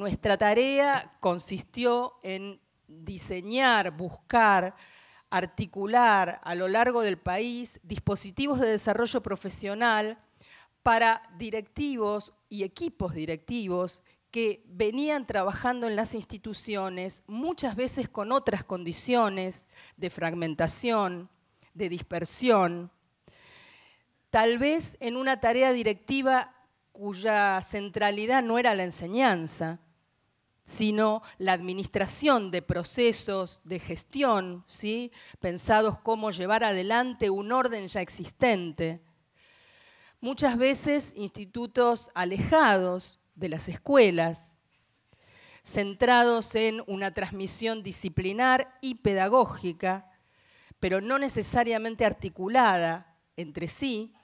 nuestra tarea consistió en diseñar, buscar, articular a lo largo del país dispositivos de desarrollo profesional para directivos y equipos directivos que venían trabajando en las instituciones, muchas veces con otras condiciones de fragmentación, de dispersión, tal vez en una tarea directiva cuya centralidad no era la enseñanza, sino la administración de procesos de gestión, ¿sí? pensados cómo llevar adelante un orden ya existente. Muchas veces institutos alejados de las escuelas, centrados en una transmisión disciplinar y pedagógica, pero no necesariamente articulada entre sí,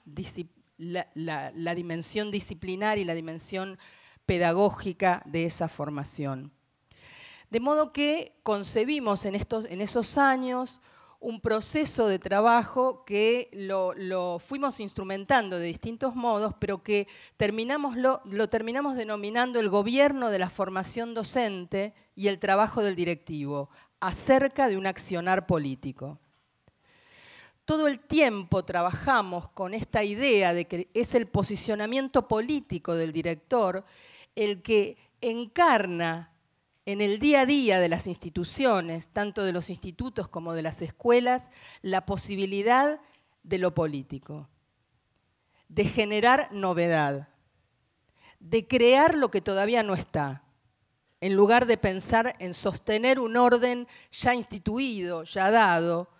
la, dimensión disciplinar y la dimensión pedagógica de esa formación. De modo que concebimos en, estos, en esos años un proceso de trabajo que lo, fuimos instrumentando de distintos modos, pero que terminamos lo, lo terminamos denominando el gobierno de la formación docente y el trabajo del directivo, acerca de un accionar político. Todo el tiempo trabajamos con esta idea de que es el posicionamiento político del director el que encarna en el día a día de las instituciones, tanto de los institutos como de las escuelas, la posibilidad de lo político, de generar novedad, de crear lo que todavía no está, en lugar de pensar en sostener un orden ya instituido, ya dado,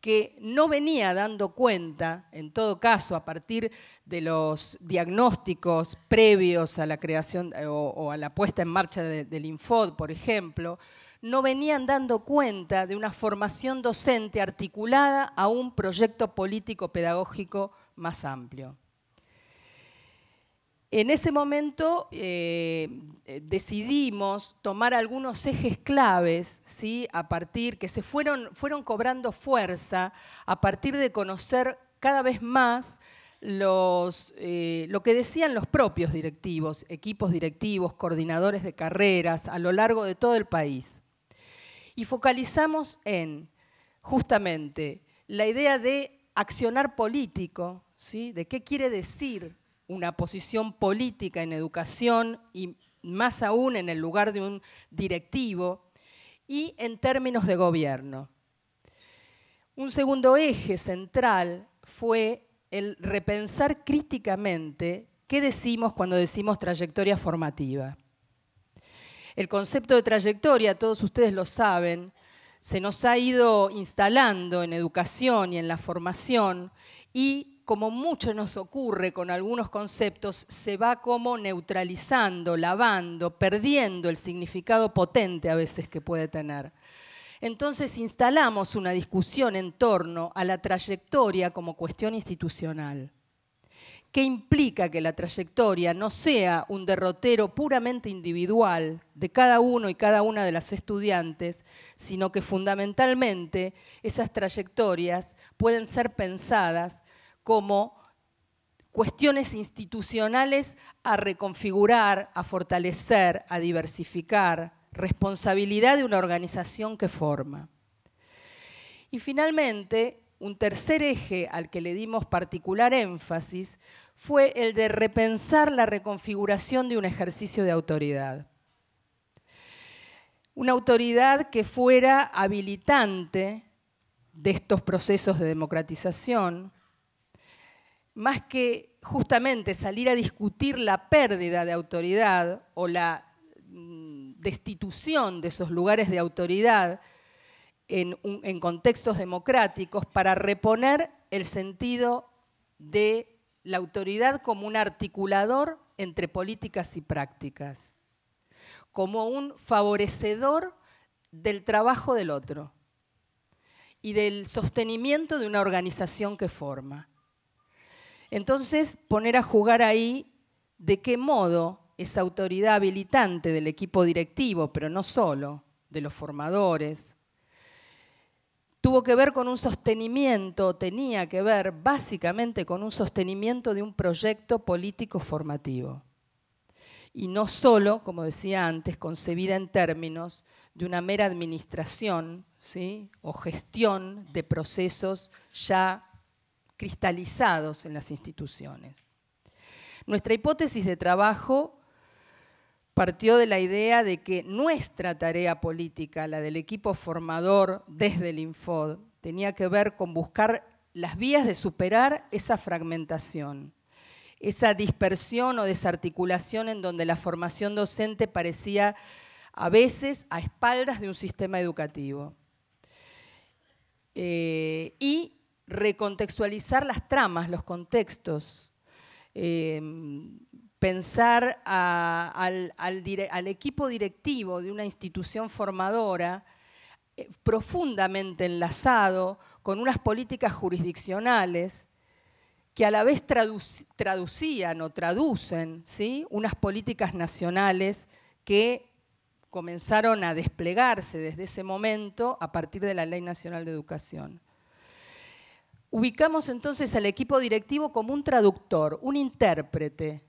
que no venía dando cuenta, en todo caso, a partir de los diagnósticos previos a la creación eh, o, a la puesta en marcha del Infod, por ejemplo, no venían dando cuenta de una formación docente articulada a un proyecto político pedagógico más amplio. En ese momento eh, decidimos tomar algunos ejes claves, ¿sí? a partir que se fueron, fueron cobrando fuerza a partir de conocer cada vez más eh, lo que decían los propios directivos, equipos directivos, coordinadores de carreras a lo largo de todo el país. Y focalizamos en justamente la idea de accionar político, ¿sí? de qué quiere decir una posición política en educación y más aún en el lugar de un directivo y en términos de gobierno. Un segundo eje central fue el repensar críticamente qué decimos cuando decimos trayectoria formativa. El concepto de trayectoria, todos ustedes lo saben, se nos ha ido instalando en educación y en la formación y como mucho nos ocurre con algunos conceptos, se va como neutralizando, lavando, perdiendo el significado potente a veces que puede tener. Entonces instalamos una discusión en torno a la trayectoria como cuestión institucional. ¿Qué implica que la trayectoria no sea un derrotero puramente individual de cada uno y cada una de las estudiantes, sino que fundamentalmente esas trayectorias pueden ser pensadas como cuestiones institucionales a reconfigurar, a fortalecer, a diversificar, responsabilidad de una organización que forma. Y finalmente, un tercer eje al que le dimos particular énfasis fue el de repensar la reconfiguración de un ejercicio de autoridad. Una autoridad que fuera habilitante de estos procesos de democratización, más que justamente salir a discutir la pérdida de autoridad o la mm, destitución de esos lugares de autoridad en, contextos democráticos para reponer el sentido de la autoridad como un articulador entre políticas y prácticas, como un favorecedor del trabajo del otro y del sostenimiento de una organización que forma. Entonces, poner a jugar ahí de qué modo esa autoridad habilitante del equipo directivo, pero no solo, de los formadores, tuvo que ver con un sostenimiento, tenía que ver básicamente con un sostenimiento de un proyecto político formativo. y no solo, como decía antes, concebida en términos de una mera administración ¿sí? o gestión de procesos ya cristalizados en las instituciones. Nuestra hipótesis de trabajo partió de la idea de que nuestra tarea política, la del equipo formador desde el Infod, tenía que ver con buscar las vías de superar esa fragmentación, esa dispersión o desarticulación en donde la formación docente parecía a veces a espaldas de un sistema educativo. Eh, y recontextualizar las tramas, los contextos, eh, pensar al, equipo directivo de una institución formadora eh, profundamente enlazado con unas políticas jurisdiccionales que a la vez traducían o traducen ¿sí? unas políticas nacionales que comenzaron a desplegarse desde ese momento a partir de la Ley Nacional de Educación. Ubicamos entonces al equipo directivo como un traductor, un intérprete,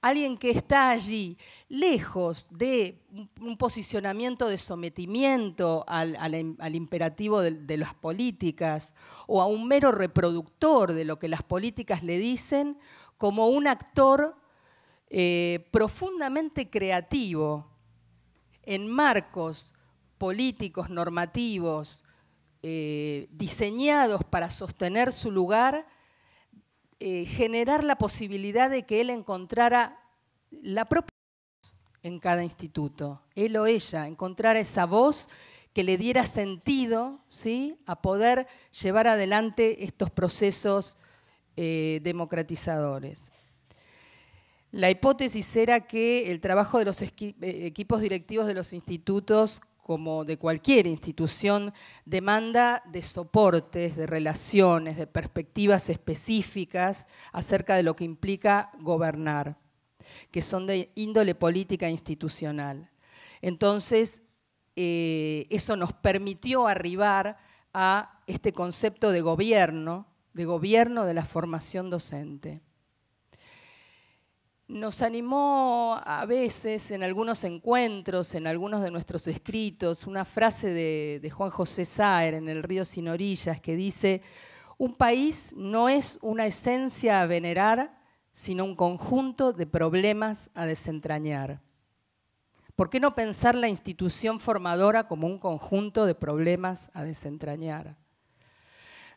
alguien que está allí, lejos de un posicionamiento de sometimiento al, imperativo de, las políticas o a un mero reproductor de lo que las políticas le dicen, como un actor eh, profundamente creativo en marcos políticos, normativos, eh, diseñados para sostener su lugar, eh, generar la posibilidad de que él encontrara la propia voz en cada instituto, él o ella, encontrara esa voz que le diera sentido ¿sí? a poder llevar adelante estos procesos eh, democratizadores. La hipótesis era que el trabajo de los equipos directivos de los institutos como de cualquier institución, demanda de soportes, de relaciones, de perspectivas específicas acerca de lo que implica gobernar, que son de índole política e institucional. Entonces, eh, eso nos permitió arribar a este concepto de gobierno, de gobierno de la formación docente nos animó a veces en algunos encuentros, en algunos de nuestros escritos, una frase de, Juan José Saer en El río sin orillas que dice, un país no es una esencia a venerar, sino un conjunto de problemas a desentrañar. ¿Por qué no pensar la institución formadora como un conjunto de problemas a desentrañar?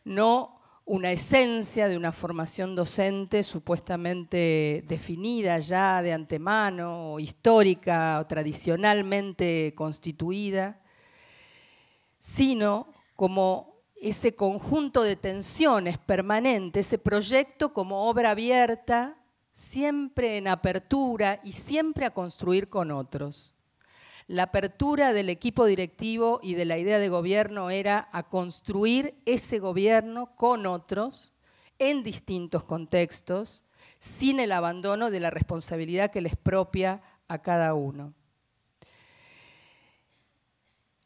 No una esencia de una formación docente supuestamente definida ya de antemano, histórica o tradicionalmente constituida, sino como ese conjunto de tensiones permanentes, ese proyecto como obra abierta, siempre en apertura y siempre a construir con otros la apertura del equipo directivo y de la idea de gobierno era a construir ese gobierno con otros en distintos contextos, sin el abandono de la responsabilidad que les propia a cada uno.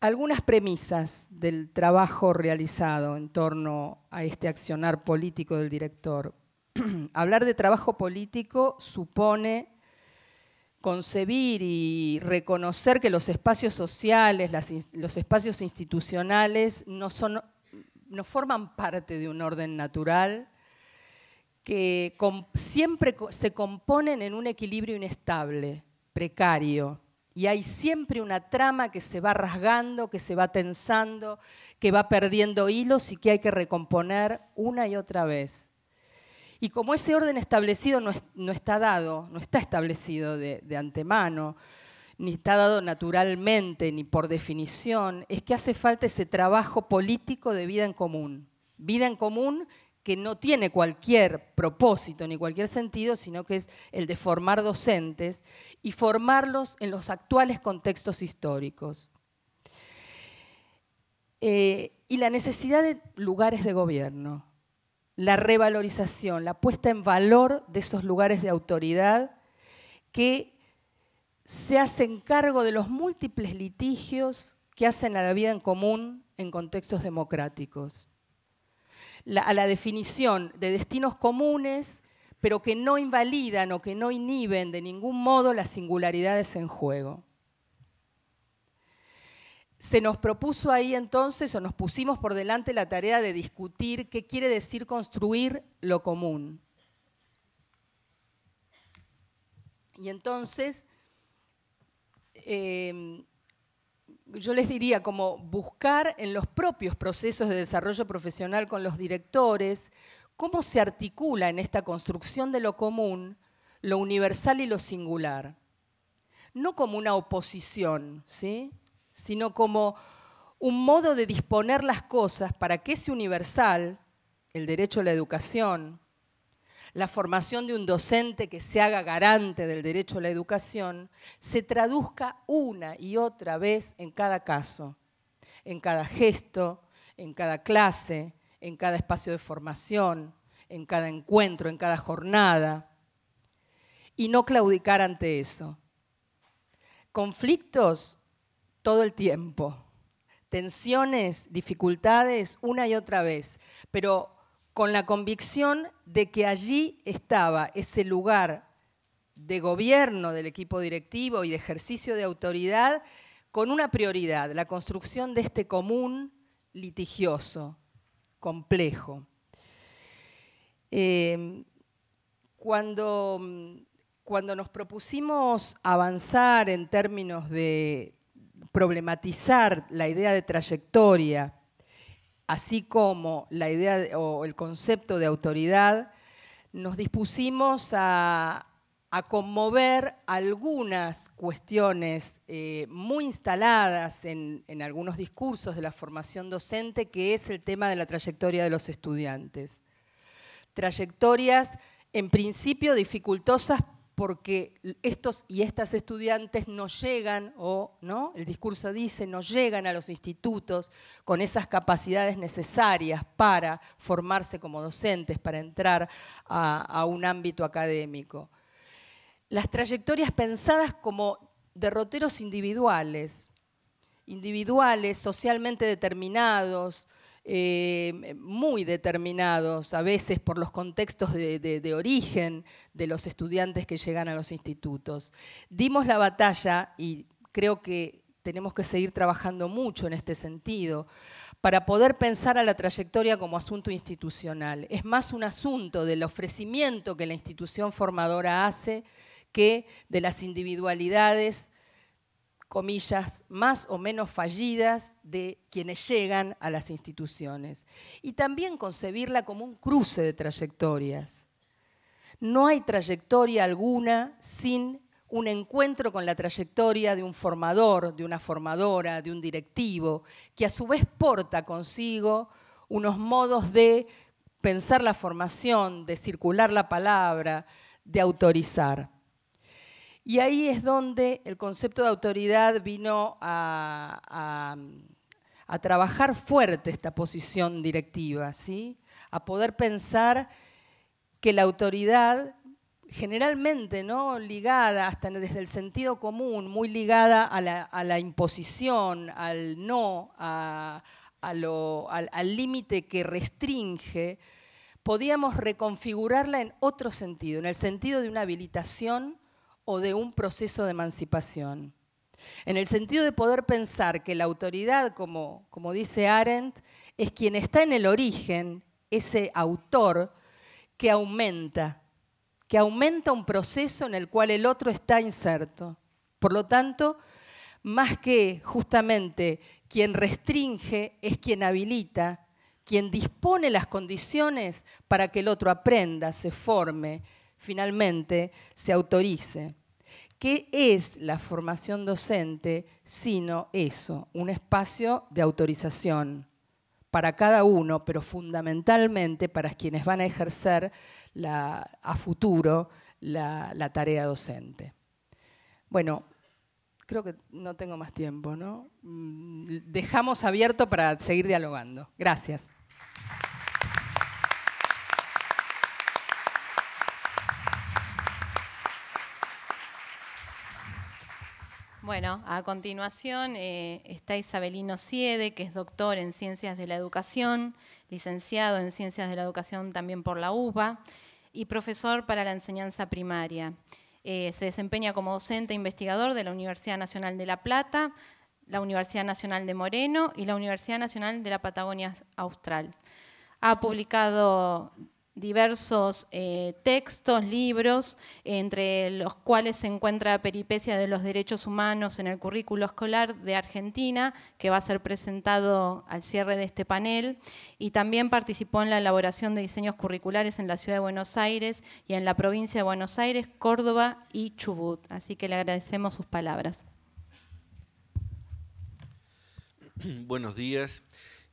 Algunas premisas del trabajo realizado en torno a este accionar político del director. Hablar de trabajo político supone concebir y reconocer que los espacios sociales, los espacios institucionales no, son, no forman parte de un orden natural, que siempre se componen en un equilibrio inestable, precario, y hay siempre una trama que se va rasgando, que se va tensando, que va perdiendo hilos y que hay que recomponer una y otra vez. Y como ese orden establecido no, está dado, no está establecido de, antemano, ni está dado naturalmente, ni por definición, es que hace falta ese trabajo político de vida en común. Vida en común que no tiene cualquier propósito ni cualquier sentido, sino que es el de formar docentes y formarlos en los actuales contextos históricos. Eh, y la necesidad de lugares de gobierno la revalorización, la puesta en valor de esos lugares de autoridad que se hacen cargo de los múltiples litigios que hacen a la vida en común en contextos democráticos. a la definición de destinos comunes pero que no invalidan o que no inhiben de ningún modo las singularidades en juego. Se nos propuso ahí entonces, o nos pusimos por delante la tarea de discutir qué quiere decir construir lo común. Y entonces, em, yo les diría como buscar en los propios procesos de desarrollo profesional con los directores, cómo se articula en esta construcción de lo común lo universal y lo singular. No como una oposición, ¿sí? Sino como un modo de disponer las cosas para que ese universal, el derecho a la educación, la formación de un docente que se haga garante del derecho a la educación, se traduzca una y otra vez en cada caso, en cada gesto, en cada clase, en cada espacio de formación, en cada encuentro, en cada jornada, y no claudicar ante eso. Conflictos todo el tiempo. Tensiones, dificultades, una y otra vez, pero con la convicción de que allí estaba ese lugar de gobierno del equipo directivo y de ejercicio de autoridad con una prioridad, la construcción de este común litigioso, complejo. Eh, cuando, cuando nos propusimos avanzar en términos de, problematizar la idea de trayectoria, así como la idea o el concepto de autoridad, nos dispusimos a, conmover algunas cuestiones eh, muy instaladas en, en algunos discursos de la formación docente, que es el tema de la trayectoria de los estudiantes. Trayectorias en principio dificultosas porque estos y estas estudiantes no llegan, o ¿no? el discurso dice, no llegan a los institutos con esas capacidades necesarias para formarse como docentes, para entrar a, un ámbito académico. Las trayectorias pensadas como derroteros individuales, individuales, socialmente determinados, eh, muy determinados a veces por los contextos de, origen de los estudiantes que llegan a los institutos. Dimos la batalla y creo que tenemos que seguir trabajando mucho en este sentido para poder pensar a la trayectoria como asunto institucional. Es más un asunto del ofrecimiento que la institución formadora hace que de las individualidades comillas, más o menos fallidas de quienes llegan a las instituciones. Y también concebirla como un cruce de trayectorias. No hay trayectoria alguna sin un encuentro con la trayectoria de un formador, de una formadora, de un directivo, que a su vez porta consigo unos modos de pensar la formación, de circular la palabra, de autorizar. Y ahí es donde el concepto de autoridad vino a, trabajar fuerte esta posición directiva, ¿sí? a poder pensar que la autoridad generalmente ¿no? ligada hasta desde el sentido común, muy ligada a la, imposición, al no, al límite que restringe, podíamos reconfigurarla en otro sentido, en el sentido de una habilitación o de un proceso de emancipación. En el sentido de poder pensar que la autoridad, como, como dice Arendt, es quien está en el origen, ese autor que aumenta, que aumenta un proceso en el cual el otro está inserto. Por lo tanto, más que justamente quien restringe, es quien habilita, quien dispone las condiciones para que el otro aprenda, se forme, finalmente se autorice. ¿Qué es la formación docente sino eso, un espacio de autorización para cada uno, pero fundamentalmente para quienes van a ejercer a futuro la, tarea docente? Bueno, creo que no tengo más tiempo, ¿no? Mm, dejamos abierto para seguir dialogando. Gracias. Bueno, a continuación eh, está Isabelino Siede, que es doctor en Ciencias de la Educación, licenciado en Ciencias de la Educación también por la UBA. y profesor para la enseñanza primaria. Eh, se desempeña como docente e investigador de la Universidad Nacional de La Plata, la Universidad Nacional de Moreno y la Universidad Nacional de la Patagonia Austral. Ha publicado diversos eh, textos, libros, entre los cuales se encuentra Peripecia de los Derechos Humanos en el currículo escolar de Argentina, que va a ser presentado al cierre de este panel, y también participó en la elaboración de diseños curriculares en la Ciudad de Buenos Aires y en la provincia de Buenos Aires, Córdoba y Chubut. Así que le agradecemos sus palabras. Buenos días.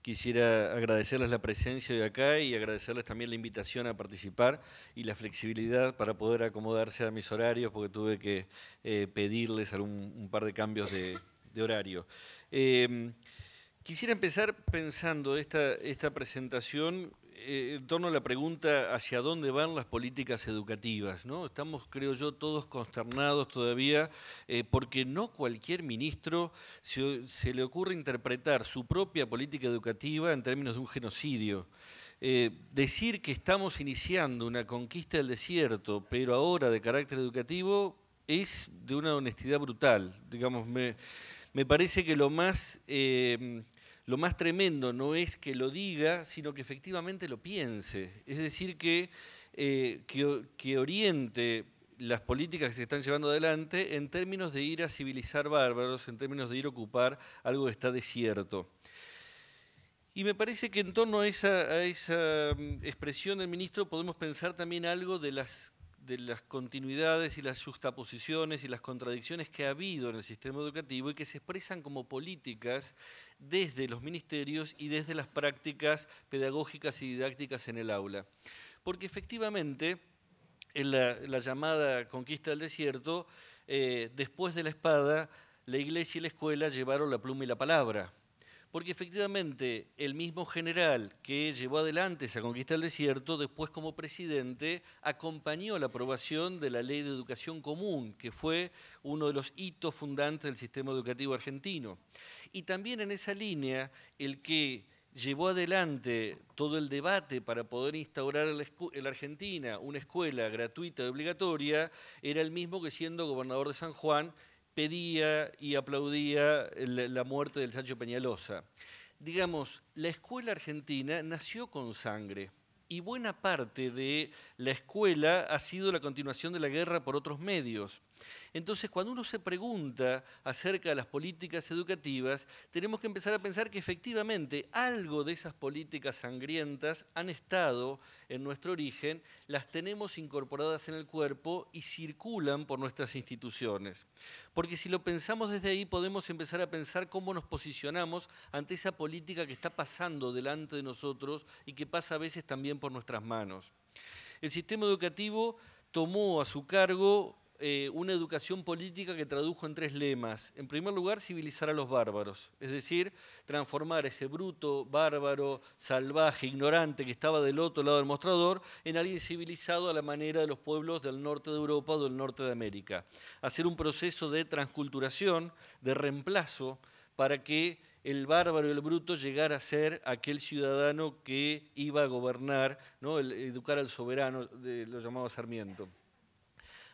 Quisiera agradecerles la presencia de acá y agradecerles también la invitación a participar y la flexibilidad para poder acomodarse a mis horarios, porque tuve que eh, pedirles algún, un par de cambios de, horario. Eh, quisiera empezar pensando esta, esta presentación eh, en torno a la pregunta hacia dónde van las políticas educativas. ¿no? Estamos, creo yo, todos consternados todavía eh, porque no cualquier ministro se, le ocurre interpretar su propia política educativa en términos de un genocidio. Eh, decir que estamos iniciando una conquista del desierto, pero ahora de carácter educativo, es de una honestidad brutal. Digamos, me, me parece que lo más lo más tremendo no es que lo diga, sino que efectivamente lo piense. Es decir, que, eh, que, oriente las políticas que se están llevando adelante en términos de ir a civilizar bárbaros, en términos de ir a ocupar algo que está desierto. Y me parece que en torno a esa, a esa mm, expresión del ministro podemos pensar también algo de las de las continuidades y las justaposiciones y las contradicciones que ha habido en el sistema educativo y que se expresan como políticas desde los ministerios y desde las prácticas pedagógicas y didácticas en el aula. Porque efectivamente, en la, llamada conquista del desierto, eh, después de la espada, la iglesia y la escuela llevaron la pluma y la palabra porque efectivamente el mismo general que llevó adelante esa conquista del desierto, después como presidente, acompañó la aprobación de la ley de educación común, que fue uno de los hitos fundantes del sistema educativo argentino. Y también en esa línea, el que llevó adelante todo el debate para poder instaurar en la Argentina una escuela gratuita y obligatoria, era el mismo que siendo gobernador de San Juan pedía y aplaudía la muerte del Sancho Peñalosa. Digamos, la escuela argentina nació con sangre y buena parte de la escuela ha sido la continuación de la guerra por otros medios. Entonces, cuando uno se pregunta acerca de las políticas educativas, tenemos que empezar a pensar que efectivamente algo de esas políticas sangrientas han estado en nuestro origen, las tenemos incorporadas en el cuerpo y circulan por nuestras instituciones. Porque si lo pensamos desde ahí, podemos empezar a pensar cómo nos posicionamos ante esa política que está pasando delante de nosotros y que pasa a veces también por nuestras manos. El sistema educativo tomó a su cargo eh, una educación política que tradujo en tres lemas. En primer lugar, civilizar a los bárbaros, es decir, transformar ese bruto, bárbaro, salvaje, ignorante que estaba del otro lado del mostrador en alguien civilizado a la manera de los pueblos del norte de Europa o del norte de América. Hacer un proceso de transculturación, de reemplazo, para que el bárbaro y el bruto llegara a ser aquel ciudadano que iba a gobernar, ¿no? educar al soberano, de, lo llamaba Sarmiento.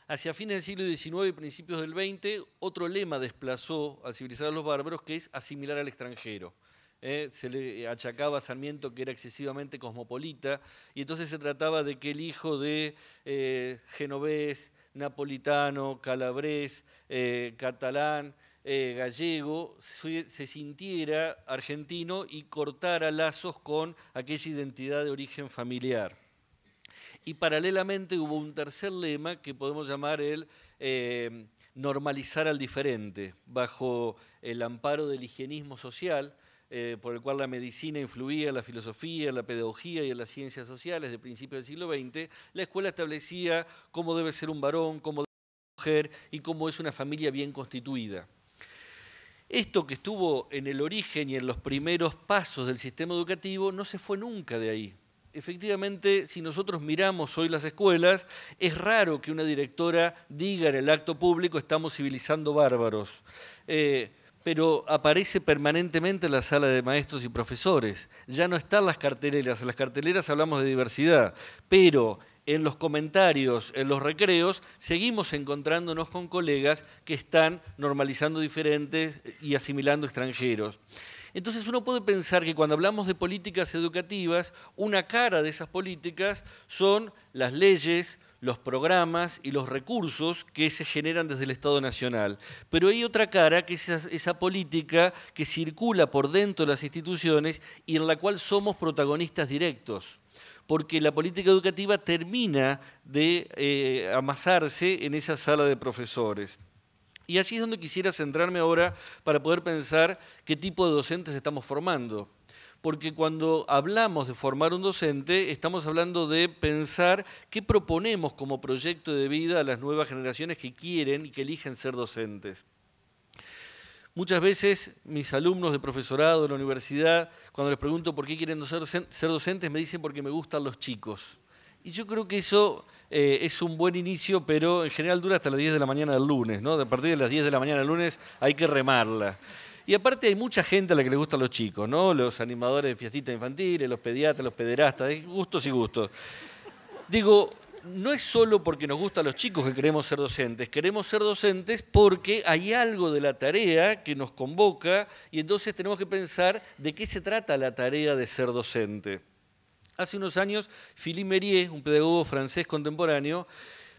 Hacia fines del siglo XIX y principios del XX, otro lema desplazó al civilizar a los bárbaros, que es asimilar al extranjero. ¿eh? se le achacaba a Sarmiento que era excesivamente cosmopolita, y entonces se trataba de que el hijo de eh, genovés, napolitano, calabrés, eh, catalán, gallego, se, se, sintiera argentino y cortara lazos con aquella identidad de origen familiar. Y paralelamente hubo un tercer lema que podemos llamar el eh, normalizar al diferente, bajo el amparo del higienismo social, eh, por el cual la medicina influía en la filosofía, en la pedagogía y en las ciencias sociales de principios del siglo XX, la escuela establecía cómo debe ser un varón, cómo debe ser una mujer y cómo es una familia bien constituida. Esto que estuvo en el origen y en los primeros pasos del sistema educativo no se fue nunca de ahí efectivamente, si nosotros miramos hoy las escuelas, es raro que una directora diga en el acto público estamos civilizando bárbaros. Eh, pero aparece permanentemente en la sala de maestros y profesores. Ya no están las carteleras, en las carteleras hablamos de diversidad, pero en los comentarios, en los recreos, seguimos encontrándonos con colegas que están normalizando diferentes y asimilando extranjeros. Entonces uno puede pensar que cuando hablamos de políticas educativas, una cara de esas políticas son las leyes, los programas y los recursos que se generan desde el Estado Nacional. Pero hay otra cara que es esa, política que circula por dentro de las instituciones y en la cual somos protagonistas directos porque la política educativa termina de eh, amasarse en esa sala de profesores. Y allí es donde quisiera centrarme ahora para poder pensar qué tipo de docentes estamos formando. Porque cuando hablamos de formar un docente, estamos hablando de pensar qué proponemos como proyecto de vida a las nuevas generaciones que quieren y que eligen ser docentes. Muchas veces mis alumnos de profesorado de la universidad, cuando les pregunto por qué quieren ser docentes, me dicen porque me gustan los chicos. Y yo creo que eso eh, es un buen inicio, pero en general dura hasta las 10 de la mañana del lunes, ¿no? A partir de las 10 de la mañana del lunes hay que remarla. Y aparte hay mucha gente a la que le gustan los chicos, ¿no? Los animadores de fiestitas infantiles, los pediatras, los pederastas, gustos y gustos. Digo, no es solo porque nos gustan los chicos que queremos ser docentes, queremos ser docentes porque hay algo de la tarea que nos convoca y entonces tenemos que pensar de qué se trata la tarea de ser docente. Hace unos años, Philippe Merier, un pedagogo francés contemporáneo,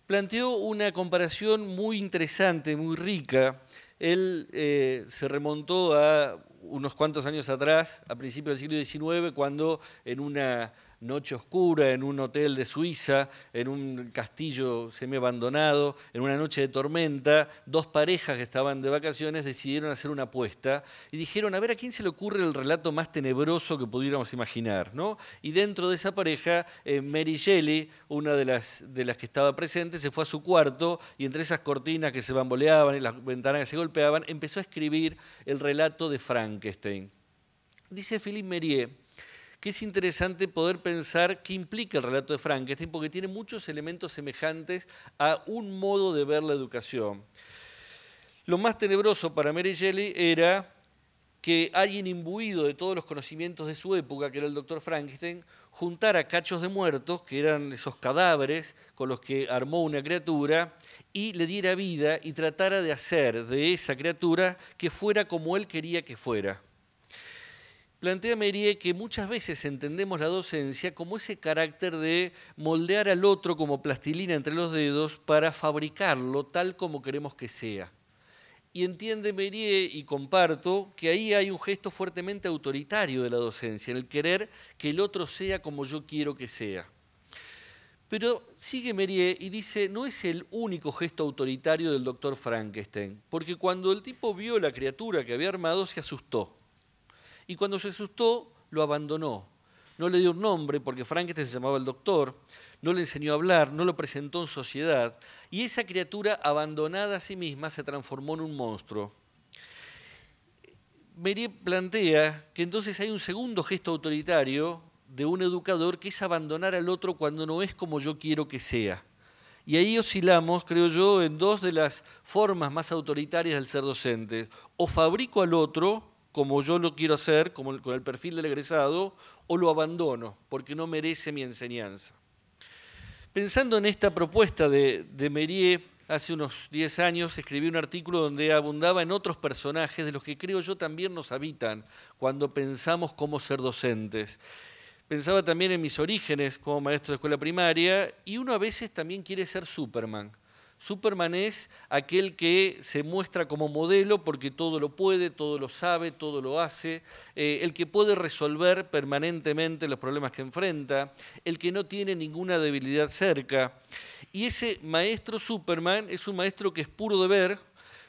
planteó una comparación muy interesante, muy rica. Él eh, se remontó a unos cuantos años atrás, a principios del siglo XIX, cuando en una noche oscura en un hotel de Suiza, en un castillo semi-abandonado, en una noche de tormenta, dos parejas que estaban de vacaciones decidieron hacer una apuesta y dijeron, a ver, ¿a quién se le ocurre el relato más tenebroso que pudiéramos imaginar? ¿no? Y dentro de esa pareja, eh, Mary Shelley, una de las, de las que estaba presente, se fue a su cuarto y entre esas cortinas que se bamboleaban y las ventanas que se golpeaban, empezó a escribir el relato de Frankenstein. Dice Philippe Merier, que es interesante poder pensar qué implica el relato de Frankenstein, porque tiene muchos elementos semejantes a un modo de ver la educación. Lo más tenebroso para Mary Shelley era que alguien imbuido de todos los conocimientos de su época, que era el doctor Frankenstein, juntara cachos de muertos, que eran esos cadáveres con los que armó una criatura, y le diera vida y tratara de hacer de esa criatura que fuera como él quería que fuera plantea Merie que muchas veces entendemos la docencia como ese carácter de moldear al otro como plastilina entre los dedos para fabricarlo tal como queremos que sea. Y entiende Merie y comparto que ahí hay un gesto fuertemente autoritario de la docencia, en el querer que el otro sea como yo quiero que sea. Pero sigue Merie y dice, no es el único gesto autoritario del doctor Frankenstein, porque cuando el tipo vio la criatura que había armado se asustó y cuando se asustó, lo abandonó. No le dio un nombre porque Frankenstein se llamaba el doctor, no le enseñó a hablar, no lo presentó en sociedad, y esa criatura abandonada a sí misma se transformó en un monstruo. Merie plantea que entonces hay un segundo gesto autoritario de un educador que es abandonar al otro cuando no es como yo quiero que sea. Y ahí oscilamos, creo yo, en dos de las formas más autoritarias del ser docente. O fabrico al otro, como yo lo quiero hacer, con el perfil del egresado, o lo abandono porque no merece mi enseñanza. Pensando en esta propuesta de, de Merier, hace unos 10 años escribí un artículo donde abundaba en otros personajes de los que creo yo también nos habitan cuando pensamos cómo ser docentes. Pensaba también en mis orígenes como maestro de escuela primaria y uno a veces también quiere ser Superman Superman es aquel que se muestra como modelo porque todo lo puede, todo lo sabe, todo lo hace, eh, el que puede resolver permanentemente los problemas que enfrenta, el que no tiene ninguna debilidad cerca. Y ese maestro Superman es un maestro que es puro de ver,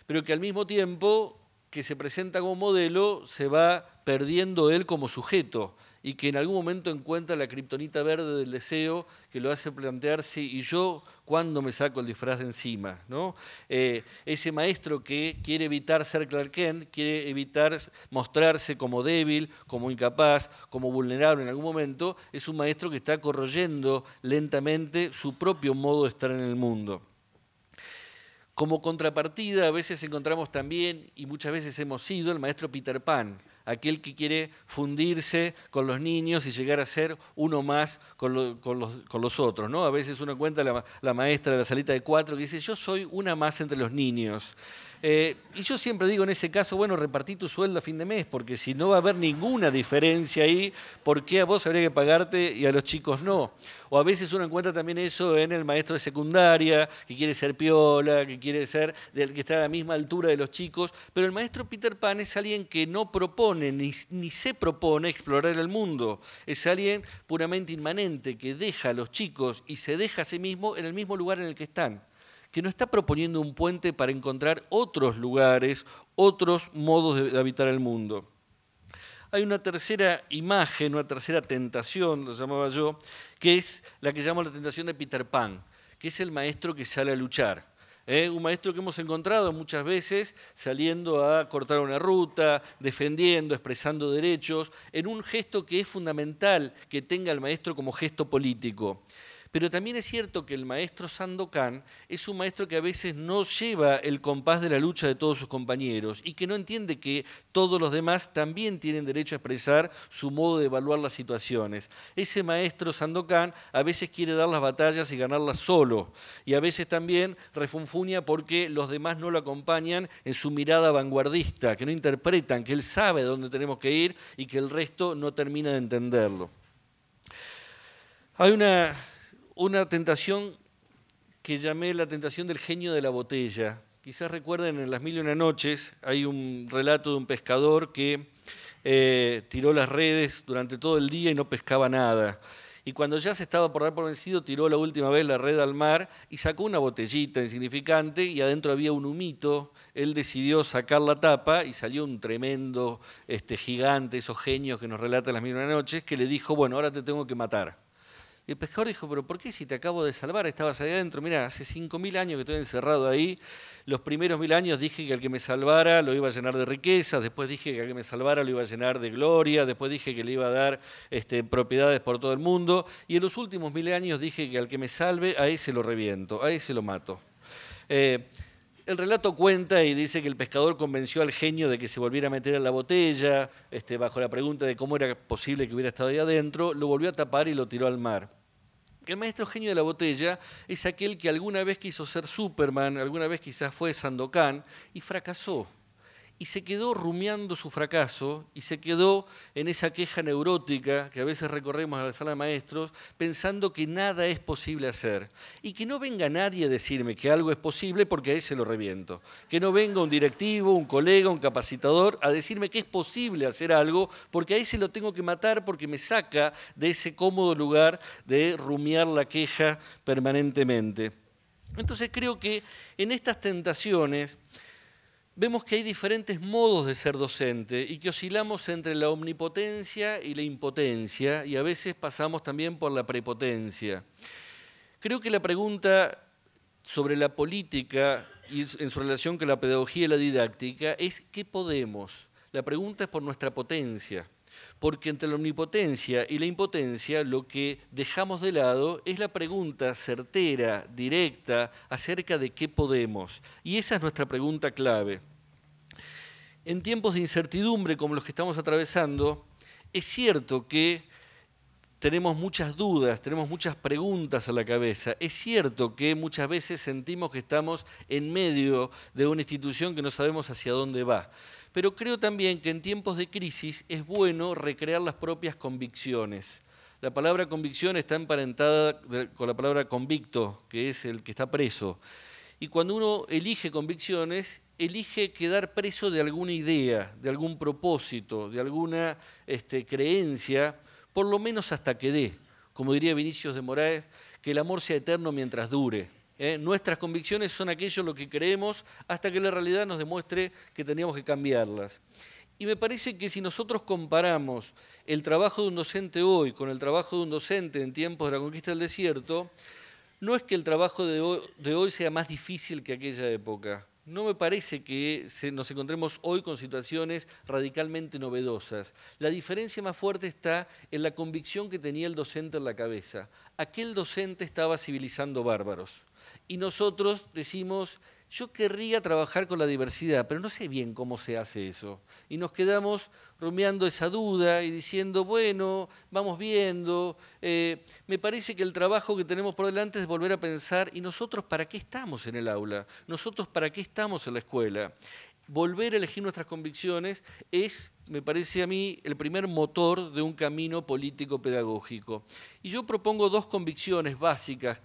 pero que al mismo tiempo que se presenta como modelo se va perdiendo él como sujeto y que en algún momento encuentra la kriptonita verde del deseo que lo hace plantearse, ¿y yo cuándo me saco el disfraz de encima? ¿no? Eh, ese maestro que quiere evitar ser Clark Kent, quiere evitar mostrarse como débil, como incapaz, como vulnerable en algún momento, es un maestro que está corroyendo lentamente su propio modo de estar en el mundo. Como contrapartida, a veces encontramos también, y muchas veces hemos sido, el maestro Peter Pan, aquel que quiere fundirse con los niños y llegar a ser uno más con, los, otros. ¿no? A veces uno cuenta la, la maestra de la salita de cuatro que dice, yo soy una más entre los niños. Eh, y yo siempre digo en ese caso, bueno, repartí tu sueldo a fin de mes, porque si no va a haber ninguna diferencia ahí, ¿por qué a vos habría que pagarte y a los chicos no? O a veces uno encuentra también eso en el maestro de secundaria, que quiere ser piola, que quiere ser del que está a la misma altura de los chicos, pero el maestro Peter Pan es alguien que no propone ni, ni se propone explorar el mundo, es alguien puramente inmanente, que deja a los chicos y se deja a sí mismo en el mismo lugar en el que están que no está proponiendo un puente para encontrar otros lugares, otros modos de, habitar el mundo. Hay una tercera imagen, una tercera tentación, lo llamaba yo, que es la que llamo la tentación de Peter Pan, que es el maestro que sale a luchar. ¿eh? un maestro que hemos encontrado muchas veces saliendo a cortar una ruta, defendiendo, expresando derechos, en un gesto que es fundamental que tenga el maestro como gesto político. Pero también es cierto que el maestro Sandokan es un maestro que a veces no lleva el compás de la lucha de todos sus compañeros y que no entiende que todos los demás también tienen derecho a expresar su modo de evaluar las situaciones. Ese maestro Sandokan a veces quiere dar las batallas y ganarlas solo y a veces también refunfuña porque los demás no lo acompañan en su mirada vanguardista, que no interpretan, que él sabe dónde tenemos que ir y que el resto no termina de entenderlo. Hay una una tentación que llamé la tentación del genio de la botella. Quizás recuerden en las mil y una noches hay un relato de un pescador que eh, tiró las redes durante todo el día y no pescaba nada. Y cuando ya se estaba por dar por vencido, tiró la última vez la red al mar y sacó una botellita insignificante y adentro había un humito. Él decidió sacar la tapa y salió un tremendo este, gigante, esos genios que nos relatan las mil y una noches, que le dijo, bueno, ahora te tengo que matar. El pescador dijo, pero ¿por qué si te acabo de salvar estabas ahí adentro? Mira, hace cinco mil años que estoy encerrado ahí. Los primeros mil años dije que al que me salvara lo iba a llenar de riquezas, después dije que al que me salvara lo iba a llenar de gloria, después dije que le iba a dar este, propiedades por todo el mundo. Y en los últimos mil años dije que al que me salve, a ese lo reviento, a ese lo mato. Eh, el relato cuenta y dice que el pescador convenció al genio de que se volviera a meter en la botella, este, bajo la pregunta de cómo era posible que hubiera estado ahí adentro, lo volvió a tapar y lo tiró al mar. El maestro genio de la botella es aquel que alguna vez quiso ser Superman, alguna vez quizás fue Sandokan y fracasó y se quedó rumiando su fracaso y se quedó en esa queja neurótica que a veces recorremos a la sala de maestros pensando que nada es posible hacer y que no venga nadie a decirme que algo es posible porque a ese lo reviento. Que no venga un directivo, un colega, un capacitador a decirme que es posible hacer algo porque a ese lo tengo que matar porque me saca de ese cómodo lugar de rumiar la queja permanentemente. Entonces creo que en estas tentaciones vemos que hay diferentes modos de ser docente y que oscilamos entre la omnipotencia y la impotencia y a veces pasamos también por la prepotencia. Creo que la pregunta sobre la política y en su relación con la pedagogía y la didáctica es ¿qué podemos? La pregunta es por nuestra potencia, porque entre la omnipotencia y la impotencia lo que dejamos de lado es la pregunta certera, directa, acerca de qué podemos. Y esa es nuestra pregunta clave. En tiempos de incertidumbre como los que estamos atravesando, es cierto que tenemos muchas dudas, tenemos muchas preguntas a la cabeza. Es cierto que muchas veces sentimos que estamos en medio de una institución que no sabemos hacia dónde va. Pero creo también que en tiempos de crisis es bueno recrear las propias convicciones. La palabra convicción está emparentada con la palabra convicto, que es el que está preso. Y cuando uno elige convicciones, elige quedar preso de alguna idea, de algún propósito, de alguna este, creencia, por lo menos hasta que dé. Como diría Vinicius de Moraes, que el amor sea eterno mientras dure. ¿Eh? Nuestras convicciones son aquello lo que creemos hasta que la realidad nos demuestre que teníamos que cambiarlas. Y me parece que si nosotros comparamos el trabajo de un docente hoy con el trabajo de un docente en tiempos de la conquista del desierto, no es que el trabajo de hoy, sea más difícil que aquella época. No me parece que nos encontremos hoy con situaciones radicalmente novedosas. La diferencia más fuerte está en la convicción que tenía el docente en la cabeza. Aquel docente estaba civilizando bárbaros. Y nosotros decimos, yo querría trabajar con la diversidad, pero no sé bien cómo se hace eso. Y nos quedamos rumiando esa duda y diciendo, bueno, vamos viendo. Eh, me parece que el trabajo que tenemos por delante es volver a pensar, ¿y nosotros para qué estamos en el aula? ¿Nosotros para qué estamos en la escuela? Volver a elegir nuestras convicciones es, me parece a mí, el primer motor de un camino político-pedagógico. Y yo propongo dos convicciones básicas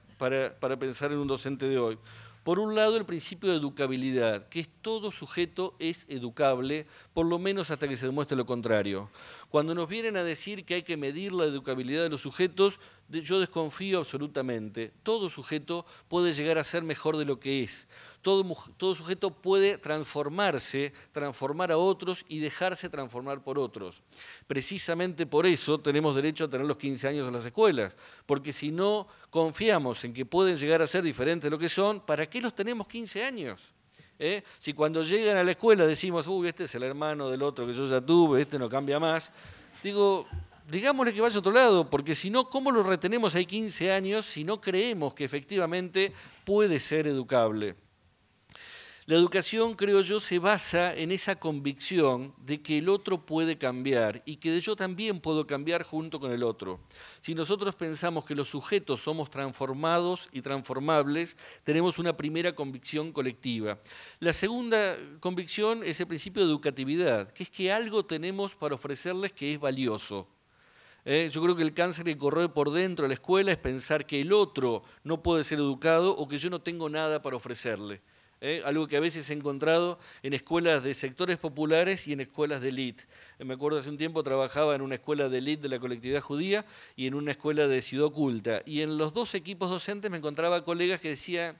para, pensar en un docente de hoy. Por un lado, el principio de educabilidad, que es todo sujeto es educable, por lo menos hasta que se demuestre lo contrario. Cuando nos vienen a decir que hay que medir la educabilidad de los sujetos, yo desconfío absolutamente. Todo sujeto puede llegar a ser mejor de lo que es. Todo, sujeto puede transformarse, transformar a otros y dejarse transformar por otros. Precisamente por eso tenemos derecho a tener los 15 años en las escuelas, porque si no confiamos en que pueden llegar a ser diferentes de lo que son, ¿para qué los tenemos 15 años? ¿Eh? Si cuando llegan a la escuela decimos, uy, este es el hermano del otro que yo ya tuve, este no cambia más, digo, digámosle que vaya a otro lado, porque si no, ¿cómo lo retenemos ahí 15 años si no creemos que efectivamente puede ser educable? La educación, creo yo, se basa en esa convicción de que el otro puede cambiar y que yo también puedo cambiar junto con el otro. Si nosotros pensamos que los sujetos somos transformados y transformables, tenemos una primera convicción colectiva. La segunda convicción es el principio de educatividad, que es que algo tenemos para ofrecerles que es valioso. ¿eh? yo creo que el cáncer que corre por dentro de la escuela es pensar que el otro no puede ser educado o que yo no tengo nada para ofrecerle. ¿Eh? algo que a veces he encontrado en escuelas de sectores populares y en escuelas de élite. Me acuerdo hace un tiempo trabajaba en una escuela de élite de la colectividad judía y en una escuela de ciudad oculta. Y en los dos equipos docentes me encontraba colegas que decían,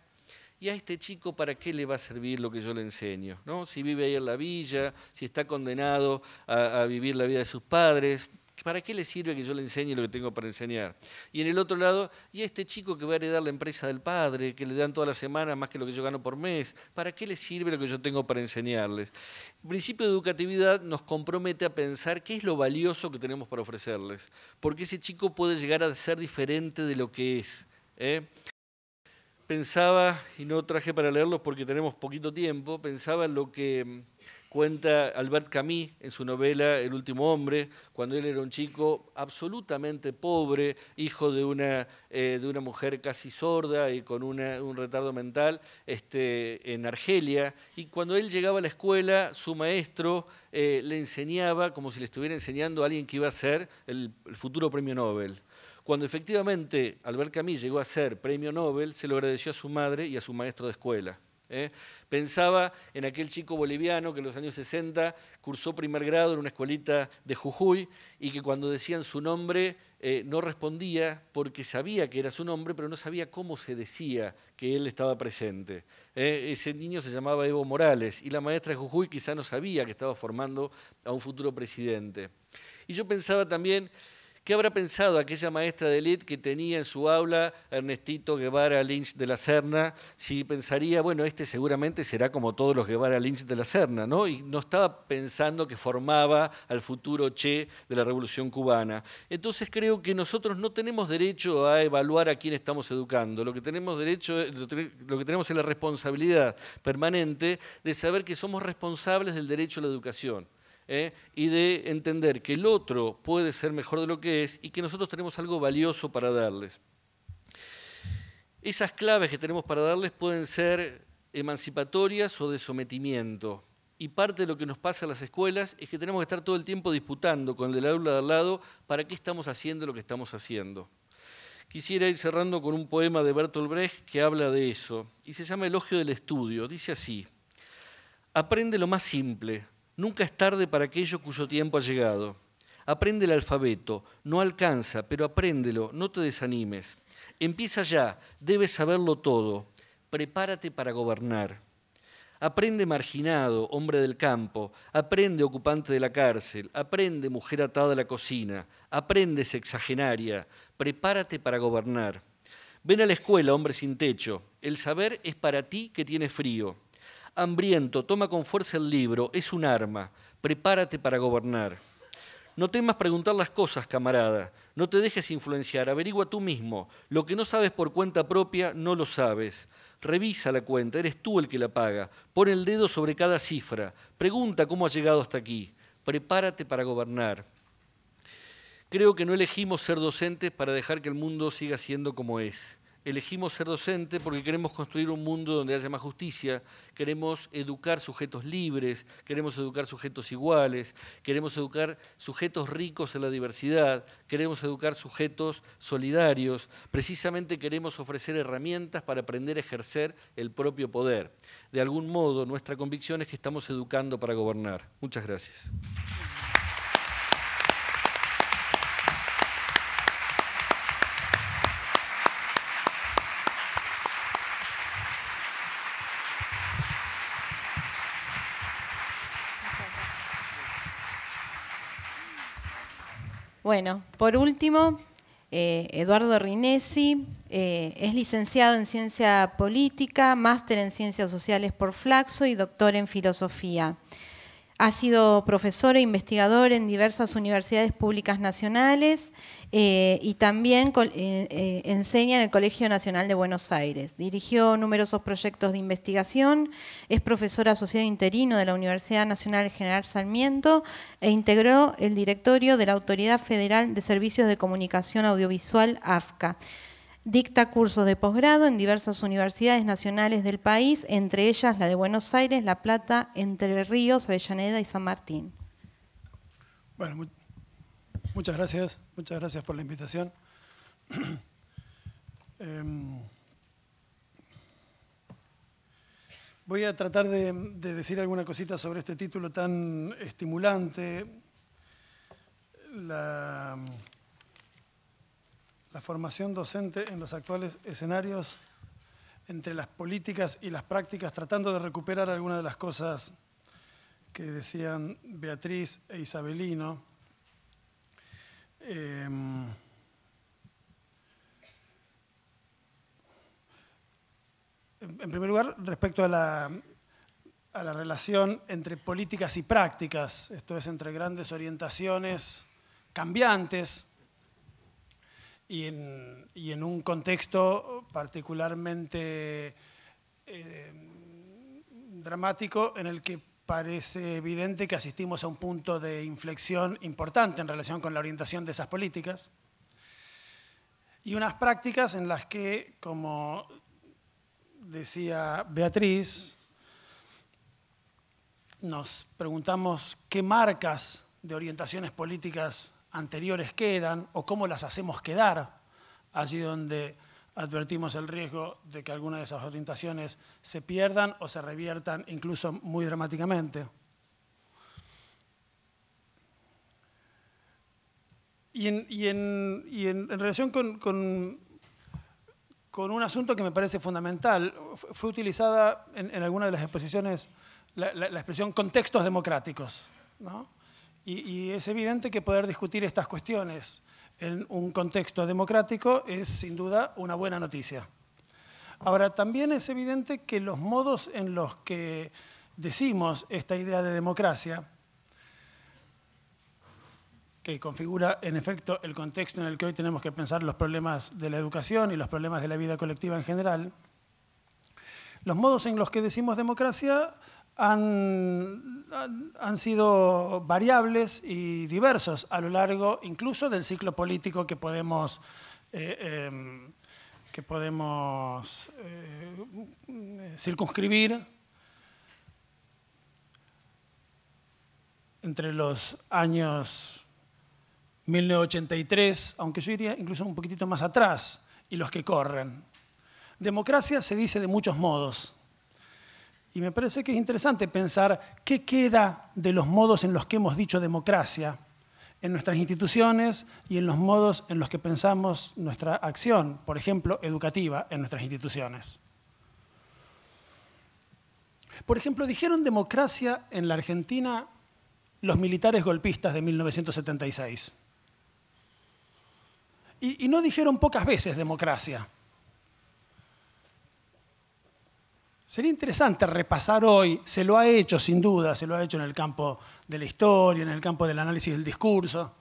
¿y a este chico para qué le va a servir lo que yo le enseño? ¿No? Si vive ahí en la villa, si está condenado a vivir la vida de sus padres, ¿Para qué le sirve que yo le enseñe lo que tengo para enseñar? Y en el otro lado, ¿y a este chico que va a heredar la empresa del padre, que le dan toda la semana más que lo que yo gano por mes? ¿Para qué le sirve lo que yo tengo para enseñarles? El principio de educatividad nos compromete a pensar qué es lo valioso que tenemos para ofrecerles, porque ese chico puede llegar a ser diferente de lo que es. ¿eh? Pensaba, y no traje para leerlos porque tenemos poquito tiempo, pensaba en lo que Cuenta Albert Camus en su novela El último hombre, cuando él era un chico absolutamente pobre, hijo de una, eh, de una mujer casi sorda y con un retardo mental este, en Argelia. Y cuando él llegaba a la escuela, su maestro eh, le enseñaba como si le estuviera enseñando a alguien que iba a ser el, el futuro premio Nobel. Cuando efectivamente Albert Camus llegó a ser premio Nobel, se lo agradeció a su madre y a su maestro de escuela. ¿Eh? Pensaba en aquel chico boliviano que en los años 60 cursó primer grado en una escuelita de Jujuy y que cuando decían su nombre eh, no respondía porque sabía que era su nombre, pero no sabía cómo se decía que él estaba presente. ¿eh? Ese niño se llamaba Evo Morales y la maestra de Jujuy quizá no sabía que estaba formando a un futuro presidente. Y yo pensaba también ¿Qué habrá pensado aquella maestra de élite que tenía en su aula Ernestito Guevara Lynch de la Serna? Si pensaría, bueno, este seguramente será como todos los Guevara Lynch de la Serna, ¿no? Y no estaba pensando que formaba al futuro Che de la Revolución Cubana. Entonces creo que nosotros no tenemos derecho a evaluar a quién estamos educando. Lo que tenemos derecho, lo que tenemos es la responsabilidad permanente de saber que somos responsables del derecho a la educación. ¿Eh? y de entender que el otro puede ser mejor de lo que es y que nosotros tenemos algo valioso para darles. Esas claves que tenemos para darles pueden ser emancipatorias o de sometimiento. Y parte de lo que nos pasa en las escuelas es que tenemos que estar todo el tiempo disputando con el del aula de al lado para qué estamos haciendo lo que estamos haciendo. Quisiera ir cerrando con un poema de Bertolt Brecht que habla de eso y se llama Elogio del Estudio. Dice así, aprende lo más simple, Nunca es tarde para aquello cuyo tiempo ha llegado. Aprende el alfabeto, no alcanza, pero apréndelo, no te desanimes. Empieza ya, debes saberlo todo. Prepárate para gobernar. Aprende marginado, hombre del campo, aprende ocupante de la cárcel, aprende mujer atada a la cocina, aprende sexagenaria, prepárate para gobernar. Ven a la escuela, hombre sin techo, el saber es para ti que tienes frío. Hambriento, toma con fuerza el libro, es un arma, prepárate para gobernar. No temas preguntar las cosas, camarada. No te dejes influenciar, averigua tú mismo. Lo que no sabes por cuenta propia, no lo sabes. Revisa la cuenta, eres tú el que la paga. Pon el dedo sobre cada cifra. Pregunta cómo has llegado hasta aquí. Prepárate para gobernar. Creo que no elegimos ser docentes para dejar que el mundo siga siendo como es elegimos ser docente porque queremos construir un mundo donde haya más justicia, queremos educar sujetos libres, queremos educar sujetos iguales, queremos educar sujetos ricos en la diversidad, queremos educar sujetos solidarios, precisamente queremos ofrecer herramientas para aprender a ejercer el propio poder. De algún modo, nuestra convicción es que estamos educando para gobernar. Muchas gracias. Bueno, por último, eh, Eduardo Rinesi eh, es licenciado en Ciencia Política, máster en Ciencias Sociales por Flaxo y doctor en Filosofía. Ha sido profesor e investigador en diversas universidades públicas nacionales eh, y también eh, eh, enseña en el Colegio Nacional de Buenos Aires. Dirigió numerosos proyectos de investigación, es profesor asociado interino de la Universidad Nacional General Sarmiento e integró el directorio de la Autoridad Federal de Servicios de Comunicación Audiovisual, AFCA. Dicta cursos de posgrado en diversas universidades nacionales del país, entre ellas la de Buenos Aires, La Plata, Entre Ríos, Avellaneda y San Martín. Bueno, muchas gracias, muchas gracias por la invitación. Em, voy a tratar de, decir alguna cosita sobre este título tan estimulante. La, la formación docente en los actuales escenarios entre las políticas y las prácticas, tratando de recuperar algunas de las cosas que decían Beatriz e Isabelino. Em, en primer lugar, respecto a la, a la relación entre políticas y prácticas, esto es, entre grandes orientaciones cambiantes y en, un contexto particularmente eh, dramático en el que parece evidente que asistimos a un punto de inflexión importante en relación con la orientación de esas políticas y unas prácticas en las que, como decía Beatriz, nos preguntamos qué marcas de orientaciones políticas anteriores quedan o cómo las hacemos quedar, allí donde advertimos el riesgo de que alguna de esas orientaciones se pierdan o se reviertan incluso muy dramáticamente. Y en, relación con, un asunto que me parece fundamental, fue utilizada en, alguna de las exposiciones la, la expresión contextos democráticos. ¿no? Y, es evidente que poder discutir estas cuestiones en un contexto democrático es sin duda una buena noticia. Ahora, también es evidente que los modos en los que decimos esta idea de democracia, que configura en efecto el contexto en el que hoy tenemos que pensar los problemas de la educación y los problemas de la vida colectiva en general, los modos en los que decimos democracia han, han, sido variables y diversos a lo largo incluso del ciclo político que podemos, eh, em, que podemos eh, circunscribir entre los años 1983, aunque yo iría incluso un poquitito más atrás, y los que corren. Democracia se dice de muchos modos. Y me parece que es interesante pensar qué queda de los modos en los que hemos dicho democracia en nuestras instituciones y en los modos en los que pensamos nuestra acción, por ejemplo, educativa en nuestras instituciones. Por ejemplo, dijeron democracia en la Argentina los militares golpistas de 1976. Y, no dijeron pocas veces democracia. Sería interesante repasar hoy, se lo ha hecho sin duda, se lo ha hecho en el campo de la historia, en el campo del análisis del discurso.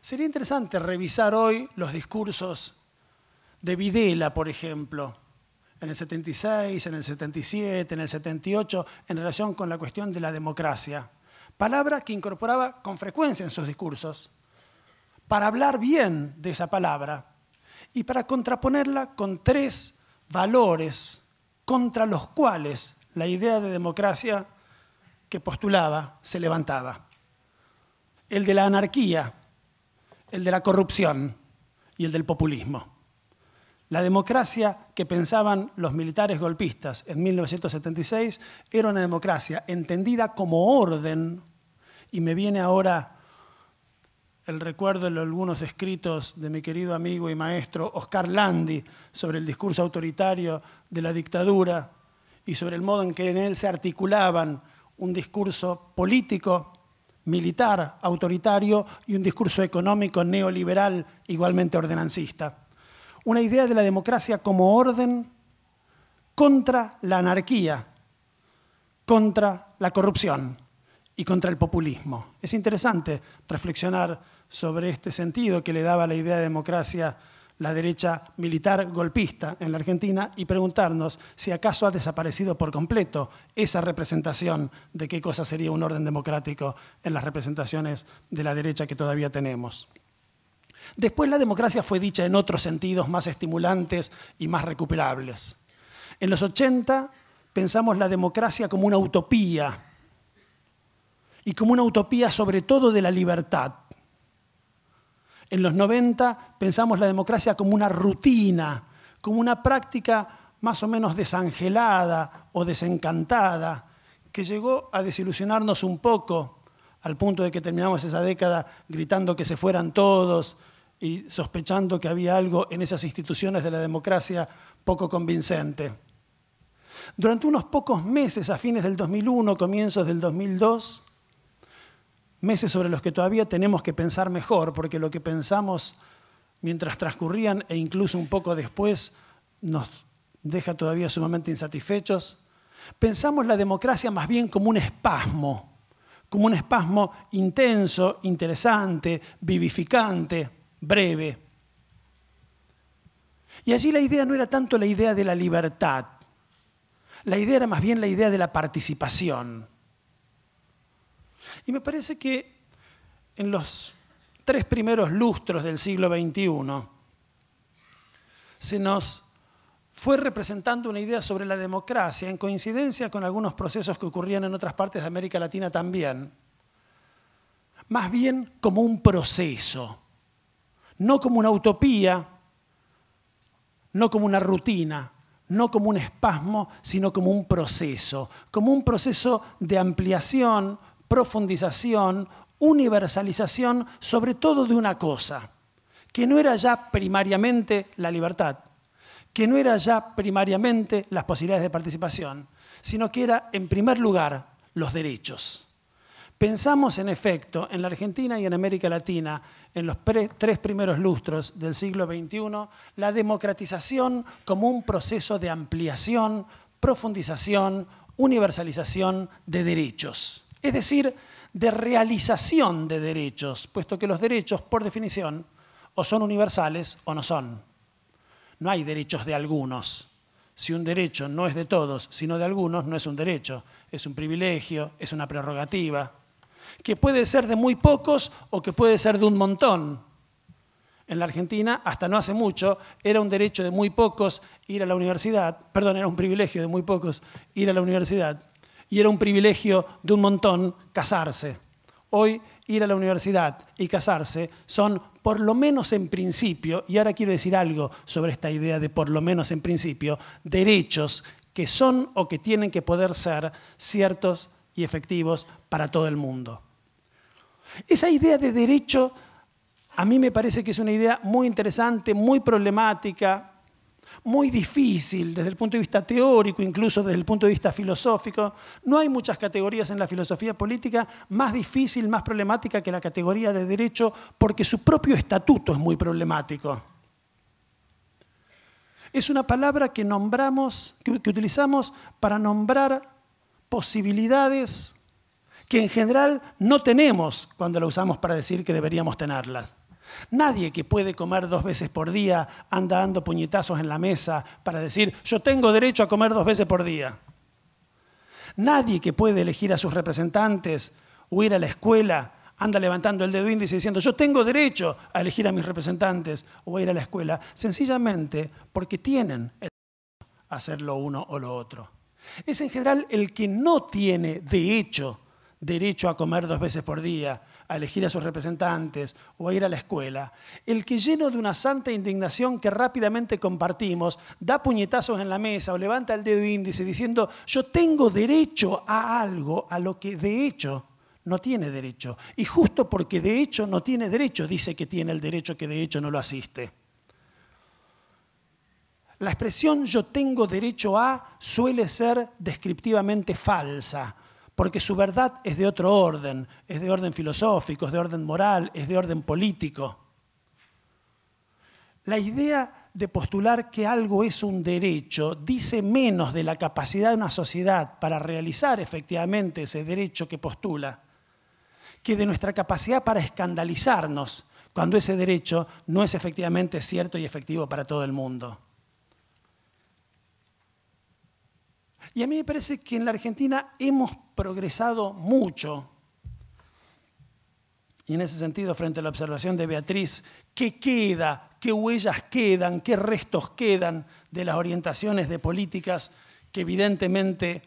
Sería interesante revisar hoy los discursos de Videla, por ejemplo, en el 76, en el 77, en el 78, en relación con la cuestión de la democracia. Palabra que incorporaba con frecuencia en sus discursos, para hablar bien de esa palabra y para contraponerla con tres valores contra los cuales la idea de democracia que postulaba se levantaba. El de la anarquía, el de la corrupción y el del populismo. La democracia que pensaban los militares golpistas en 1976 era una democracia entendida como orden, y me viene ahora el recuerdo de algunos escritos de mi querido amigo y maestro Oscar Landi sobre el discurso autoritario de la dictadura y sobre el modo en que en él se articulaban un discurso político, militar, autoritario y un discurso económico neoliberal igualmente ordenancista una idea de la democracia como orden contra la anarquía, contra la corrupción y contra el populismo. Es interesante reflexionar sobre este sentido que le daba la idea de democracia la derecha militar golpista en la Argentina y preguntarnos si acaso ha desaparecido por completo esa representación de qué cosa sería un orden democrático en las representaciones de la derecha que todavía tenemos. Después la democracia fue dicha en otros sentidos más estimulantes y más recuperables. En los 80 pensamos la democracia como una utopía y como una utopía sobre todo de la libertad. En los 90 pensamos la democracia como una rutina, como una práctica más o menos desangelada o desencantada, que llegó a desilusionarnos un poco, al punto de que terminamos esa década gritando que se fueran todos, y sospechando que había algo en esas instituciones de la democracia poco convincente. Durante unos pocos meses, a fines del 2001, comienzos del 2002, meses sobre los que todavía tenemos que pensar mejor, porque lo que pensamos mientras transcurrían e incluso un poco después nos deja todavía sumamente insatisfechos, pensamos la democracia más bien como un espasmo, como un espasmo intenso, interesante, vivificante, breve. Y allí la idea no era tanto la idea de la libertad, la idea era más bien la idea de la participación. Y me parece que en los tres primeros lustros del siglo XXI se nos fue representando una idea sobre la democracia en coincidencia con algunos procesos que ocurrían en otras partes de América Latina también, más bien como un proceso no como una utopía, no como una rutina, no como un espasmo, sino como un proceso, como un proceso de ampliación, profundización, universalización, sobre todo de una cosa, que no era ya primariamente la libertad, que no era ya primariamente las posibilidades de participación, sino que era, en primer lugar, los derechos. Pensamos, en efecto, en la Argentina y en América Latina, en los tres primeros lustros del siglo XXI, la democratización como un proceso de ampliación, profundización, universalización de derechos. Es decir, de realización de derechos, puesto que los derechos, por definición, o son universales o no son. No hay derechos de algunos. Si un derecho no es de todos, sino de algunos, no es un derecho, es un privilegio, es una prerrogativa, que puede ser de muy pocos o que puede ser de un montón. En la Argentina, hasta no hace mucho, era un derecho de muy pocos ir a la universidad, perdón, era un privilegio de muy pocos ir a la universidad, y era un privilegio de un montón casarse. Hoy ir a la universidad y casarse son, por lo menos en principio, y ahora quiero decir algo sobre esta idea de por lo menos en principio, derechos que son o que tienen que poder ser ciertos y efectivos para todo el mundo. Esa idea de derecho a mí me parece que es una idea muy interesante, muy problemática, muy difícil desde el punto de vista teórico, incluso desde el punto de vista filosófico. No hay muchas categorías en la filosofía política más difícil, más problemática que la categoría de derecho, porque su propio estatuto es muy problemático. Es una palabra que nombramos, que, utilizamos para nombrar posibilidades que en general no tenemos cuando la usamos para decir que deberíamos tenerlas. Nadie que puede comer dos veces por día anda dando puñetazos en la mesa para decir, yo tengo derecho a comer dos veces por día. Nadie que puede elegir a sus representantes o ir a la escuela anda levantando el dedo índice diciendo, yo tengo derecho a elegir a mis representantes o a ir a la escuela, sencillamente porque tienen el derecho a hacer lo uno o lo otro. Es en general el que no tiene de hecho derecho a comer dos veces por día, a elegir a sus representantes o a ir a la escuela, el que lleno de una santa indignación que rápidamente compartimos, da puñetazos en la mesa o levanta el dedo índice diciendo, yo tengo derecho a algo a lo que de hecho no tiene derecho. Y justo porque de hecho no tiene derecho, dice que tiene el derecho que de hecho no lo asiste. La expresión yo tengo derecho a suele ser descriptivamente falsa, porque su verdad es de otro orden, es de orden filosófico, es de orden moral, es de orden político. La idea de postular que algo es un derecho dice menos de la capacidad de una sociedad para realizar efectivamente ese derecho que postula que de nuestra capacidad para escandalizarnos cuando ese derecho no es efectivamente cierto y efectivo para todo el mundo. Y a mí me parece que en la Argentina hemos progresado mucho. Y en ese sentido, frente a la observación de Beatriz, ¿qué queda? ¿Qué huellas quedan? ¿Qué restos quedan de las orientaciones de políticas que evidentemente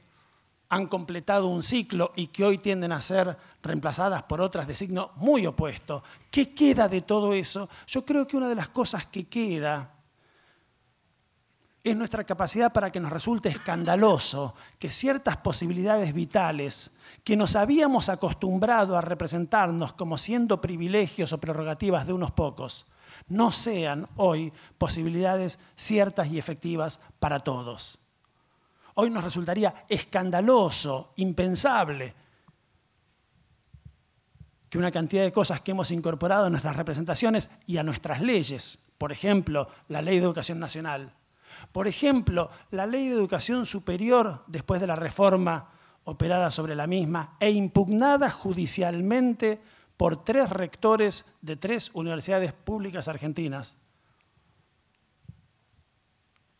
han completado un ciclo y que hoy tienden a ser reemplazadas por otras de signo muy opuesto. ¿Qué queda de todo eso? Yo creo que una de las cosas que queda es nuestra capacidad para que nos resulte escandaloso que ciertas posibilidades vitales que nos habíamos acostumbrado a representarnos como siendo privilegios o prerrogativas de unos pocos, no sean hoy posibilidades ciertas y efectivas para todos. Hoy nos resultaría escandaloso, impensable, que una cantidad de cosas que hemos incorporado a nuestras representaciones y a nuestras leyes, por ejemplo, la Ley de Educación Nacional, por ejemplo, la Ley de Educación Superior después de la reforma operada sobre la misma e impugnada judicialmente por tres rectores de tres universidades públicas argentinas,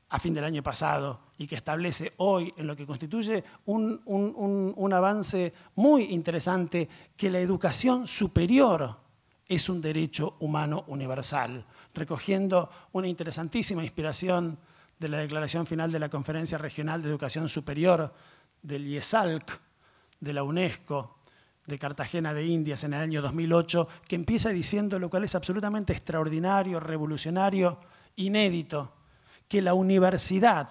a fin del año pasado y que establece hoy en lo que constituye un, un, avance muy interesante que la educación superior es un derecho humano universal, recogiendo una interesantísima inspiración de la declaración final de la Conferencia Regional de Educación Superior del IESALC, de la UNESCO, de Cartagena de Indias en el año 2008, que empieza diciendo lo cual es absolutamente extraordinario, revolucionario, inédito que la universidad,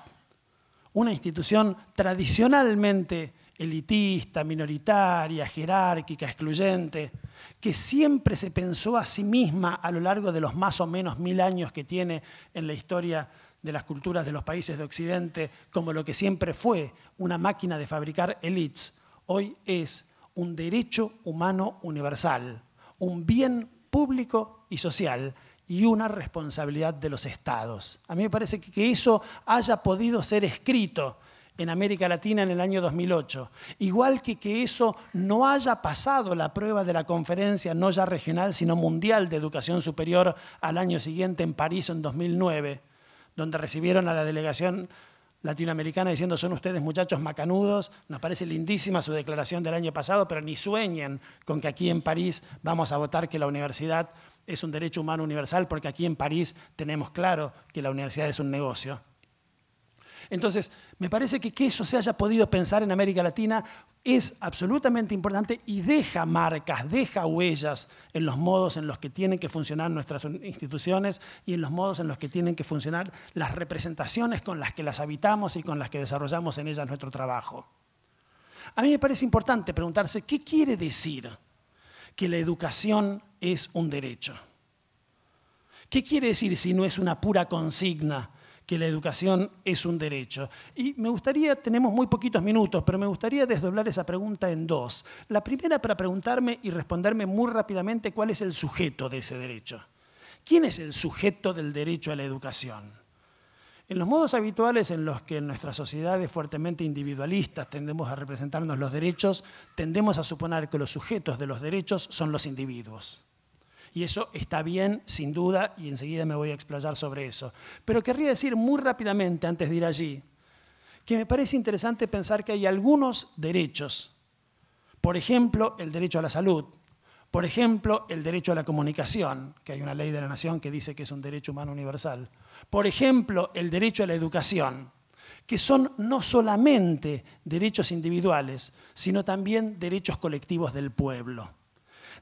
una institución tradicionalmente elitista, minoritaria, jerárquica, excluyente, que siempre se pensó a sí misma a lo largo de los más o menos mil años que tiene en la historia de las culturas de los países de Occidente, como lo que siempre fue una máquina de fabricar elites, hoy es un derecho humano universal, un bien público y social y una responsabilidad de los estados. A mí me parece que eso haya podido ser escrito en América Latina en el año 2008, igual que que eso no haya pasado la prueba de la conferencia no ya regional, sino mundial de educación superior al año siguiente en París en 2009, donde recibieron a la delegación latinoamericana diciendo son ustedes muchachos macanudos, nos parece lindísima su declaración del año pasado, pero ni sueñen con que aquí en París vamos a votar que la universidad es un derecho humano universal porque aquí en París tenemos claro que la universidad es un negocio. Entonces, me parece que que eso se haya podido pensar en América Latina es absolutamente importante y deja marcas, deja huellas en los modos en los que tienen que funcionar nuestras instituciones y en los modos en los que tienen que funcionar las representaciones con las que las habitamos y con las que desarrollamos en ellas nuestro trabajo. A mí me parece importante preguntarse qué quiere decir que la educación es un derecho. ¿Qué quiere decir si no es una pura consigna que la educación es un derecho? Y me gustaría, tenemos muy poquitos minutos, pero me gustaría desdoblar esa pregunta en dos. La primera para preguntarme y responderme muy rápidamente cuál es el sujeto de ese derecho. ¿Quién es el sujeto del derecho a la educación? En los modos habituales en los que en nuestras sociedades fuertemente individualistas tendemos a representarnos los derechos, tendemos a suponer que los sujetos de los derechos son los individuos. Y eso está bien, sin duda, y enseguida me voy a explayar sobre eso. Pero querría decir muy rápidamente, antes de ir allí, que me parece interesante pensar que hay algunos derechos, por ejemplo, el derecho a la salud, por ejemplo, el derecho a la comunicación, que hay una ley de la nación que dice que es un derecho humano universal, por ejemplo, el derecho a la educación, que son no solamente derechos individuales, sino también derechos colectivos del pueblo.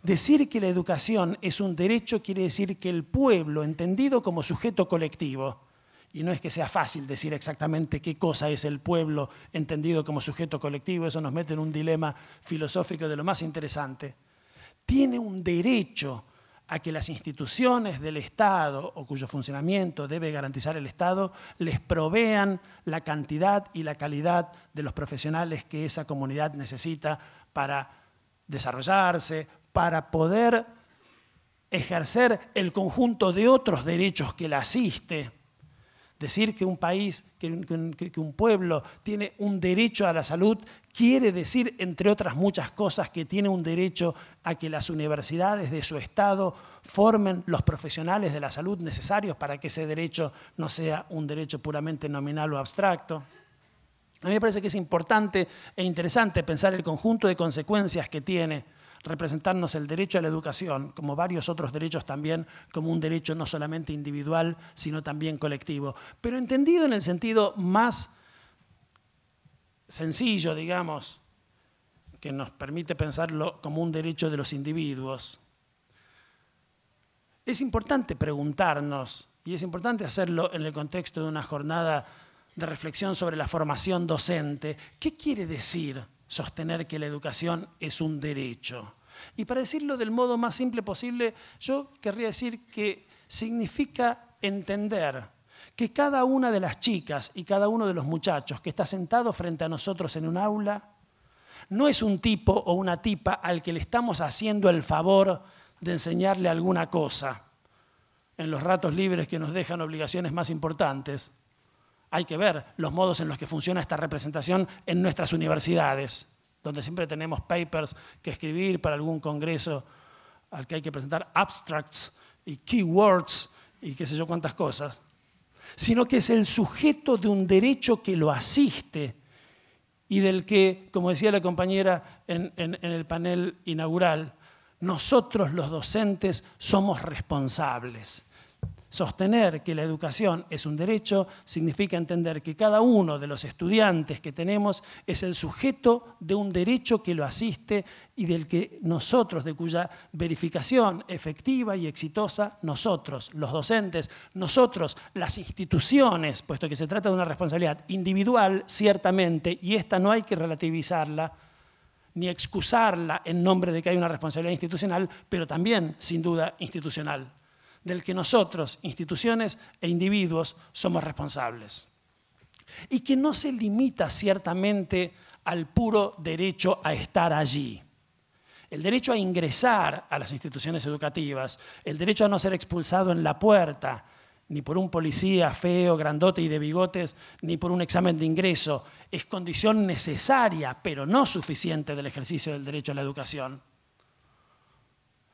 Decir que la educación es un derecho quiere decir que el pueblo, entendido como sujeto colectivo, y no es que sea fácil decir exactamente qué cosa es el pueblo entendido como sujeto colectivo, eso nos mete en un dilema filosófico de lo más interesante, tiene un derecho a que las instituciones del Estado o cuyo funcionamiento debe garantizar el Estado les provean la cantidad y la calidad de los profesionales que esa comunidad necesita para desarrollarse, para poder ejercer el conjunto de otros derechos que la asiste. Decir que un país, que un, pueblo tiene un derecho a la salud quiere decir, entre otras muchas cosas, que tiene un derecho a que las universidades de su Estado formen los profesionales de la salud necesarios para que ese derecho no sea un derecho puramente nominal o abstracto. A mí me parece que es importante e interesante pensar el conjunto de consecuencias que tiene representarnos el derecho a la educación, como varios otros derechos también, como un derecho no solamente individual, sino también colectivo, pero entendido en el sentido más sencillo, digamos, que nos permite pensarlo como un derecho de los individuos. Es importante preguntarnos, y es importante hacerlo en el contexto de una jornada de reflexión sobre la formación docente, ¿qué quiere decir sostener que la educación es un derecho. Y para decirlo del modo más simple posible, yo querría decir que significa entender que cada una de las chicas y cada uno de los muchachos que está sentado frente a nosotros en un aula no es un tipo o una tipa al que le estamos haciendo el favor de enseñarle alguna cosa en los ratos libres que nos dejan obligaciones más importantes, hay que ver los modos en los que funciona esta representación en nuestras universidades, donde siempre tenemos papers que escribir para algún congreso al que hay que presentar abstracts y keywords y qué sé yo cuántas cosas, sino que es el sujeto de un derecho que lo asiste y del que, como decía la compañera en, en el panel inaugural, nosotros los docentes somos responsables. Sostener que la educación es un derecho significa entender que cada uno de los estudiantes que tenemos es el sujeto de un derecho que lo asiste y del que nosotros, de cuya verificación efectiva y exitosa, nosotros, los docentes, nosotros, las instituciones, puesto que se trata de una responsabilidad individual, ciertamente, y esta no hay que relativizarla, ni excusarla en nombre de que hay una responsabilidad institucional, pero también, sin duda, institucional del que nosotros, instituciones e individuos, somos responsables. Y que no se limita ciertamente al puro derecho a estar allí. El derecho a ingresar a las instituciones educativas, el derecho a no ser expulsado en la puerta, ni por un policía feo, grandote y de bigotes, ni por un examen de ingreso, es condición necesaria, pero no suficiente del ejercicio del derecho a la educación,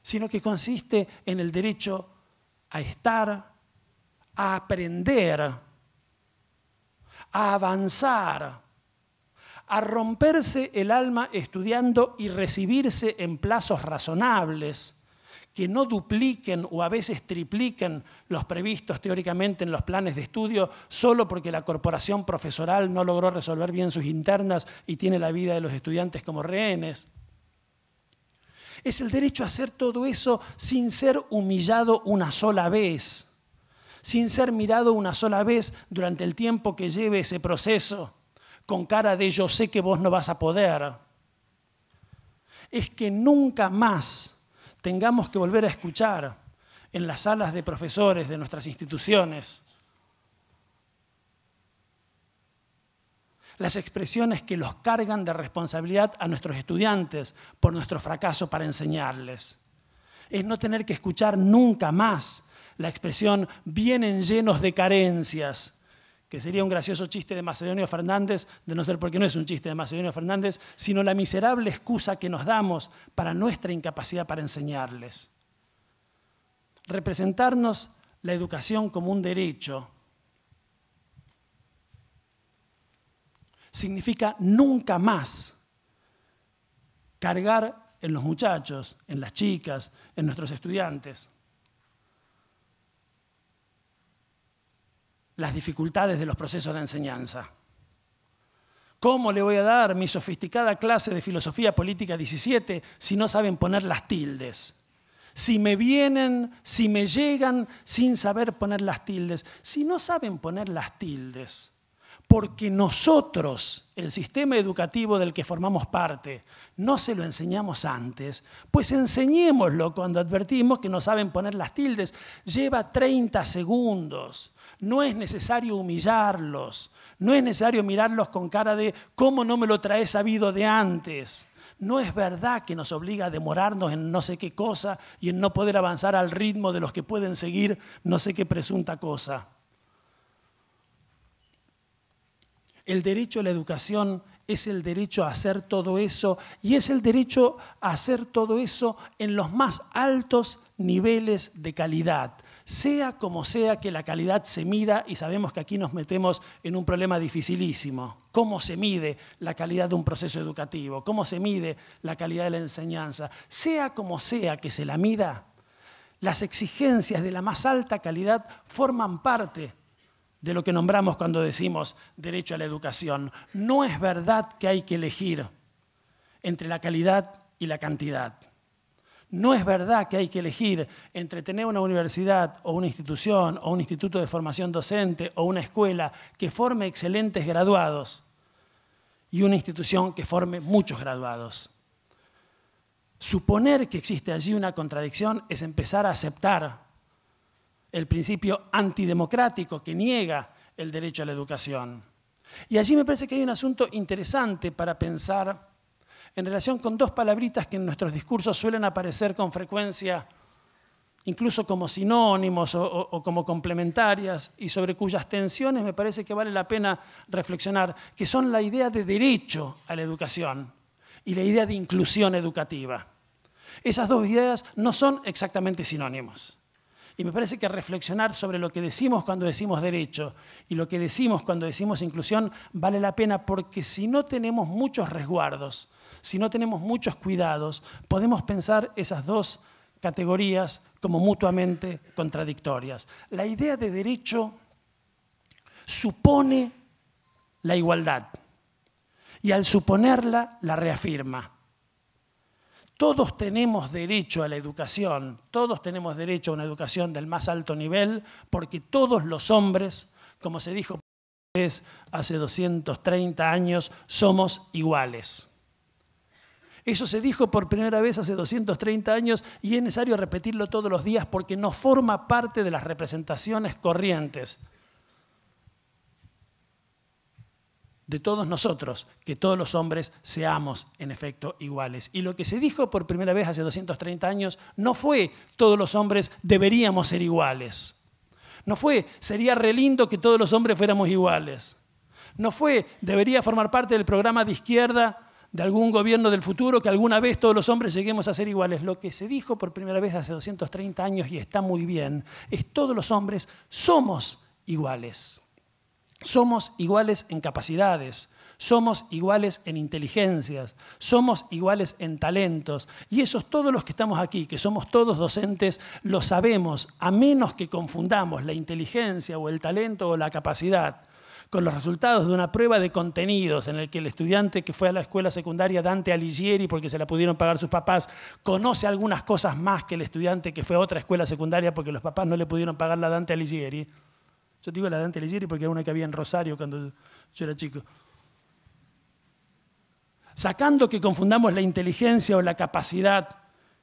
sino que consiste en el derecho a estar, a aprender, a avanzar, a romperse el alma estudiando y recibirse en plazos razonables que no dupliquen o a veces tripliquen los previstos teóricamente en los planes de estudio solo porque la corporación profesoral no logró resolver bien sus internas y tiene la vida de los estudiantes como rehenes es el derecho a hacer todo eso sin ser humillado una sola vez, sin ser mirado una sola vez durante el tiempo que lleve ese proceso, con cara de yo sé que vos no vas a poder. Es que nunca más tengamos que volver a escuchar en las salas de profesores de nuestras instituciones las expresiones que los cargan de responsabilidad a nuestros estudiantes por nuestro fracaso para enseñarles. Es no tener que escuchar nunca más la expresión vienen llenos de carencias, que sería un gracioso chiste de Macedonio Fernández, de no ser porque no es un chiste de Macedonio Fernández, sino la miserable excusa que nos damos para nuestra incapacidad para enseñarles. Representarnos la educación como un derecho significa nunca más cargar en los muchachos, en las chicas, en nuestros estudiantes, las dificultades de los procesos de enseñanza. ¿Cómo le voy a dar mi sofisticada clase de filosofía política 17 si no saben poner las tildes? Si me vienen, si me llegan sin saber poner las tildes, si no saben poner las tildes, porque nosotros, el sistema educativo del que formamos parte, no se lo enseñamos antes, pues enseñémoslo cuando advertimos que no saben poner las tildes. Lleva 30 segundos. No es necesario humillarlos, no es necesario mirarlos con cara de cómo no me lo traes sabido de antes. No es verdad que nos obliga a demorarnos en no sé qué cosa y en no poder avanzar al ritmo de los que pueden seguir no sé qué presunta cosa. El derecho a la educación es el derecho a hacer todo eso y es el derecho a hacer todo eso en los más altos niveles de calidad sea como sea que la calidad se mida, y sabemos que aquí nos metemos en un problema dificilísimo. ¿Cómo se mide la calidad de un proceso educativo? ¿Cómo se mide la calidad de la enseñanza? Sea como sea que se la mida, las exigencias de la más alta calidad forman parte de lo que nombramos cuando decimos derecho a la educación. No es verdad que hay que elegir entre la calidad y la cantidad. No es verdad que hay que elegir entre tener una universidad o una institución o un instituto de formación docente o una escuela que forme excelentes graduados y una institución que forme muchos graduados. Suponer que existe allí una contradicción es empezar a aceptar el principio antidemocrático que niega el derecho a la educación. Y allí me parece que hay un asunto interesante para pensar en relación con dos palabritas que en nuestros discursos suelen aparecer con frecuencia, incluso como sinónimos o, como complementarias, y sobre cuyas tensiones me parece que vale la pena reflexionar, que son la idea de derecho a la educación y la idea de inclusión educativa. Esas dos ideas no son exactamente sinónimos. Y me parece que reflexionar sobre lo que decimos cuando decimos derecho y lo que decimos cuando decimos inclusión vale la pena porque si no tenemos muchos resguardos si no tenemos muchos cuidados, podemos pensar esas dos categorías como mutuamente contradictorias. La idea de derecho supone la igualdad y al suponerla la reafirma. Todos tenemos derecho a la educación, todos tenemos derecho a una educación del más alto nivel, porque todos los hombres, como se dijo hace 230 años, somos iguales. Eso se dijo por primera vez hace 230 años y es necesario repetirlo todos los días porque no forma parte de las representaciones corrientes de todos nosotros, que todos los hombres seamos en efecto iguales. Y lo que se dijo por primera vez hace 230 años no fue todos los hombres deberíamos ser iguales. No fue sería re lindo que todos los hombres fuéramos iguales. No fue debería formar parte del programa de izquierda de algún gobierno del futuro que alguna vez todos los hombres lleguemos a ser iguales. Lo que se dijo por primera vez hace 230 años y está muy bien, es todos los hombres somos iguales. Somos iguales en capacidades, somos iguales en inteligencias, somos iguales en talentos. Y esos todos los que estamos aquí, que somos todos docentes, lo sabemos, a menos que confundamos la inteligencia o el talento o la capacidad con los resultados de una prueba de contenidos en el que el estudiante que fue a la escuela secundaria Dante Alighieri, porque se la pudieron pagar sus papás, conoce algunas cosas más que el estudiante que fue a otra escuela secundaria porque los papás no le pudieron pagar la Dante Alighieri. Yo digo la Dante Alighieri porque era una que había en Rosario cuando yo era chico. Sacando que confundamos la inteligencia o la capacidad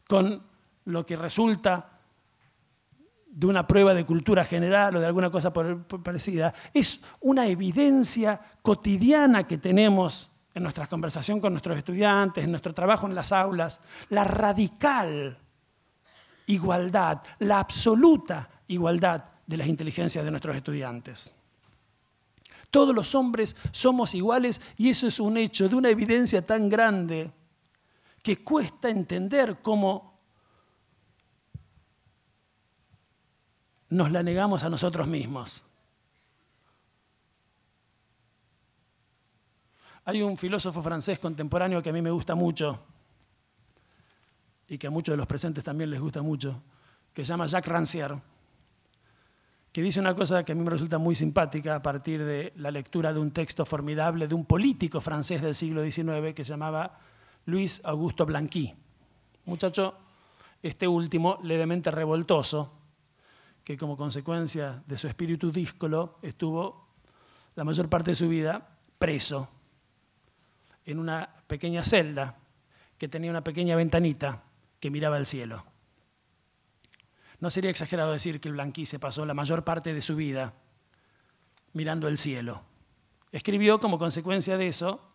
con lo que resulta de una prueba de cultura general o de alguna cosa parecida, es una evidencia cotidiana que tenemos en nuestra conversación con nuestros estudiantes, en nuestro trabajo en las aulas, la radical igualdad, la absoluta igualdad de las inteligencias de nuestros estudiantes. Todos los hombres somos iguales y eso es un hecho de una evidencia tan grande que cuesta entender cómo nos la negamos a nosotros mismos. Hay un filósofo francés contemporáneo que a mí me gusta mucho y que a muchos de los presentes también les gusta mucho, que se llama Jacques Rancière, que dice una cosa que a mí me resulta muy simpática a partir de la lectura de un texto formidable de un político francés del siglo XIX que se llamaba Luis Augusto Blanqui. Muchacho, este último, levemente revoltoso, que como consecuencia de su espíritu díscolo estuvo la mayor parte de su vida preso en una pequeña celda que tenía una pequeña ventanita que miraba al cielo. No sería exagerado decir que el Blanquí se pasó la mayor parte de su vida mirando el cielo. Escribió como consecuencia de eso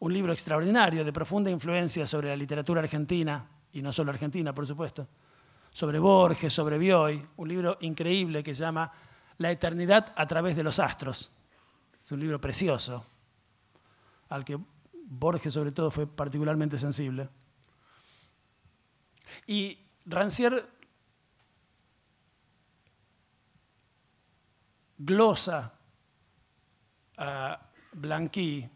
un libro extraordinario de profunda influencia sobre la literatura argentina, y no solo argentina, por supuesto, sobre Borges, sobre Bioy, un libro increíble que se llama La eternidad a través de los astros. Es un libro precioso, al que Borges sobre todo fue particularmente sensible. Y Rancière glosa a Blanqui,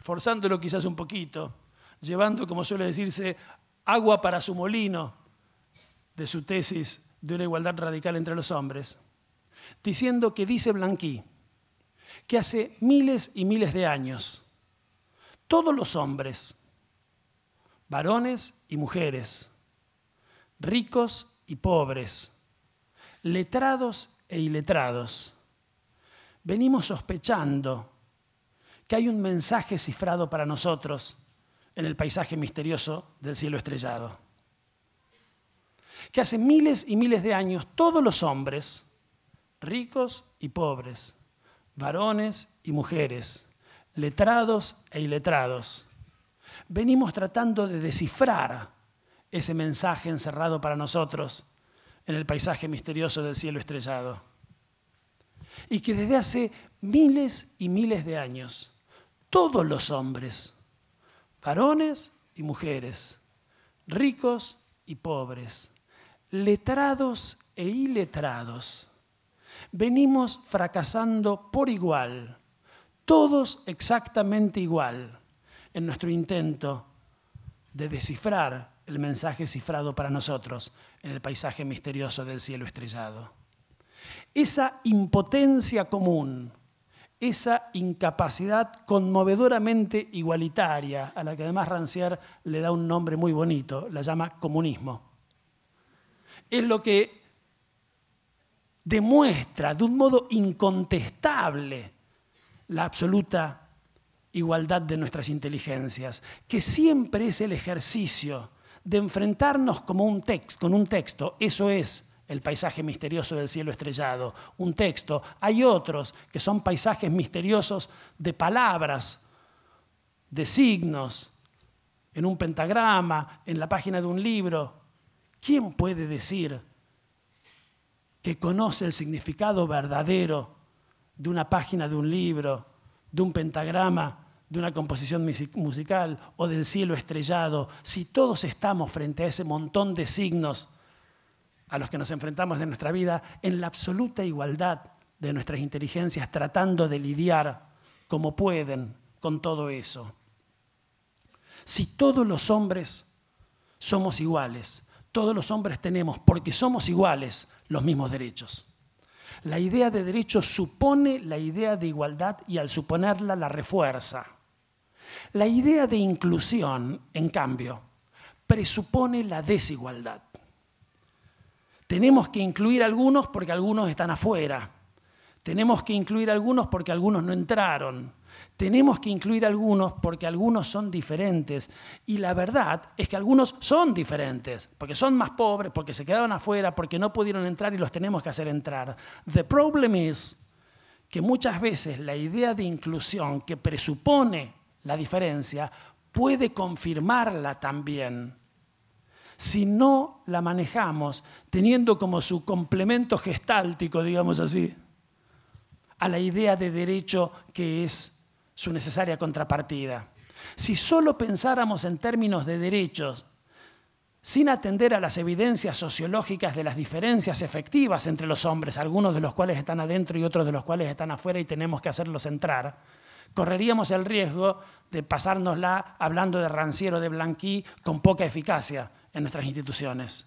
forzándolo quizás un poquito, llevando, como suele decirse, agua para su molino de su tesis de una igualdad radical entre los hombres, diciendo que dice Blanqui que hace miles y miles de años todos los hombres, varones y mujeres, ricos y pobres, letrados e iletrados, venimos sospechando que hay un mensaje cifrado para nosotros en el paisaje misterioso del cielo estrellado. Que hace miles y miles de años todos los hombres, ricos y pobres, varones y mujeres, letrados e iletrados, venimos tratando de descifrar ese mensaje encerrado para nosotros en el paisaje misterioso del cielo estrellado. Y que desde hace miles y miles de años, todos los hombres, varones y mujeres, ricos y pobres, letrados e iletrados, venimos fracasando por igual todos exactamente igual en nuestro intento de descifrar el mensaje cifrado para nosotros en el paisaje misterioso del cielo estrellado. Esa impotencia común, esa incapacidad conmovedoramente igualitaria, a la que además Rancière le da un nombre muy bonito, la llama comunismo, es lo que demuestra de un modo incontestable la absoluta igualdad de nuestras inteligencias, que siempre es el ejercicio de enfrentarnos como un con un texto, eso es el paisaje misterioso del cielo estrellado, un texto. Hay otros que son paisajes misteriosos de palabras, de signos, en un pentagrama, en la página de un libro. ¿Quién puede decir que conoce el significado verdadero de una página de un libro, de un pentagrama, de una composición musical o del cielo estrellado, si todos estamos frente a ese montón de signos a los que nos enfrentamos de nuestra vida en la absoluta igualdad de nuestras inteligencias, tratando de lidiar como pueden con todo eso. Si todos los hombres somos iguales, todos los hombres tenemos, porque somos iguales, los mismos derechos. La idea de derecho supone la idea de igualdad y al suponerla la refuerza. La idea de inclusión, en cambio, presupone la desigualdad. Tenemos que incluir algunos porque algunos están afuera. Tenemos que incluir algunos porque algunos no entraron. Tenemos que incluir algunos porque algunos son diferentes. Y la verdad es que algunos son diferentes, porque son más pobres, porque se quedaron afuera, porque no pudieron entrar y los tenemos que hacer entrar. The problem is que muchas veces la idea de inclusión que presupone la diferencia puede confirmarla también si no la manejamos teniendo como su complemento gestáltico, digamos así, a la idea de derecho que es su necesaria contrapartida. Si solo pensáramos en términos de derechos, sin atender a las evidencias sociológicas de las diferencias efectivas entre los hombres, algunos de los cuales están adentro y otros de los cuales están afuera y tenemos que hacerlos entrar, correríamos el riesgo de pasárnosla hablando de ranciero de blanquí con poca eficacia en nuestras instituciones.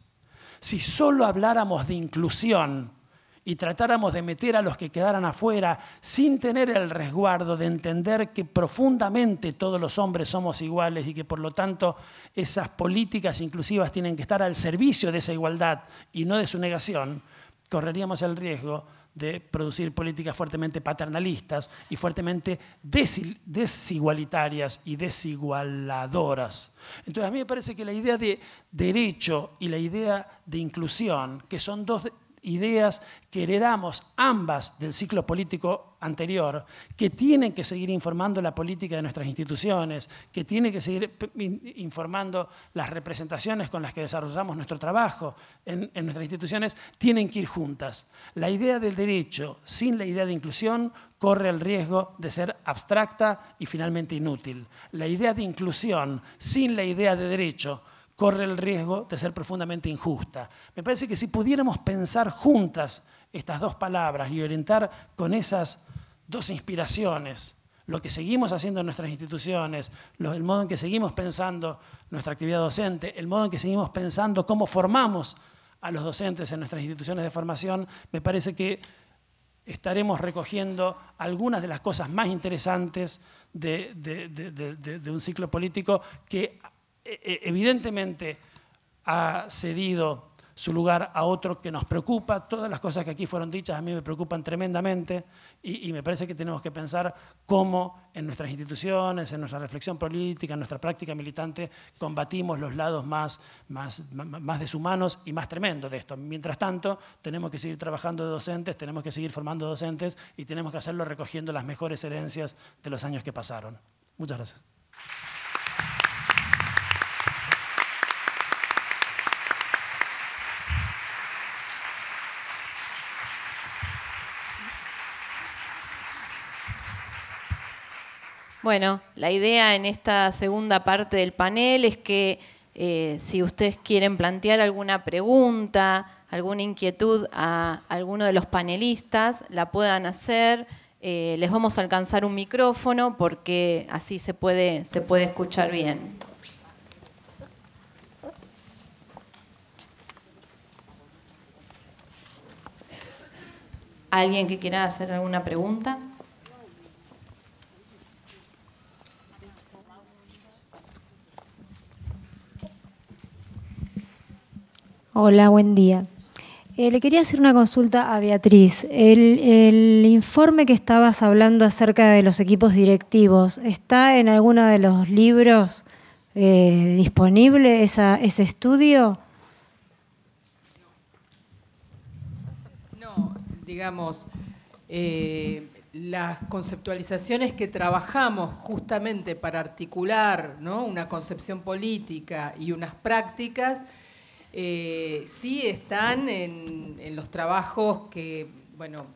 Si solo habláramos de inclusión y tratáramos de meter a los que quedaran afuera sin tener el resguardo de entender que profundamente todos los hombres somos iguales y que por lo tanto esas políticas inclusivas tienen que estar al servicio de esa igualdad y no de su negación, correríamos el riesgo de producir políticas fuertemente paternalistas y fuertemente desigualitarias y desigualadoras. Entonces a mí me parece que la idea de derecho y la idea de inclusión, que son dos ideas que heredamos ambas del ciclo político anterior, que tienen que seguir informando la política de nuestras instituciones, que tienen que seguir informando las representaciones con las que desarrollamos nuestro trabajo en, en nuestras instituciones, tienen que ir juntas. La idea del derecho sin la idea de inclusión corre el riesgo de ser abstracta y finalmente inútil. La idea de inclusión sin la idea de derecho corre el riesgo de ser profundamente injusta. Me parece que si pudiéramos pensar juntas estas dos palabras y orientar con esas dos inspiraciones lo que seguimos haciendo en nuestras instituciones, el modo en que seguimos pensando nuestra actividad docente, el modo en que seguimos pensando cómo formamos a los docentes en nuestras instituciones de formación, me parece que estaremos recogiendo algunas de las cosas más interesantes de, un ciclo político que evidentemente ha cedido su lugar a otro que nos preocupa. Todas las cosas que aquí fueron dichas a mí me preocupan tremendamente y, me parece que tenemos que pensar cómo en nuestras instituciones, en nuestra reflexión política, en nuestra práctica militante, combatimos los lados más, más, más deshumanos y más tremendos de esto. Mientras tanto, tenemos que seguir trabajando de docentes, tenemos que seguir formando docentes y tenemos que hacerlo recogiendo las mejores herencias de los años que pasaron. Muchas gracias. Bueno, la idea en esta segunda parte del panel es que eh, si ustedes quieren plantear alguna pregunta, alguna inquietud a alguno de los panelistas, la puedan hacer. Eh, les vamos a alcanzar un micrófono porque así se puede, se puede escuchar bien. ¿Alguien que quiera hacer alguna pregunta? Hola, buen día. Eh, le quería hacer una consulta a Beatriz. El, informe que estabas hablando acerca de los equipos directivos, ¿está en alguno de los libros eh, disponible ese estudio? No, digamos, eh, las conceptualizaciones que trabajamos justamente para articular una concepción política y unas prácticas, eh, sí están en, los trabajos que, bueno,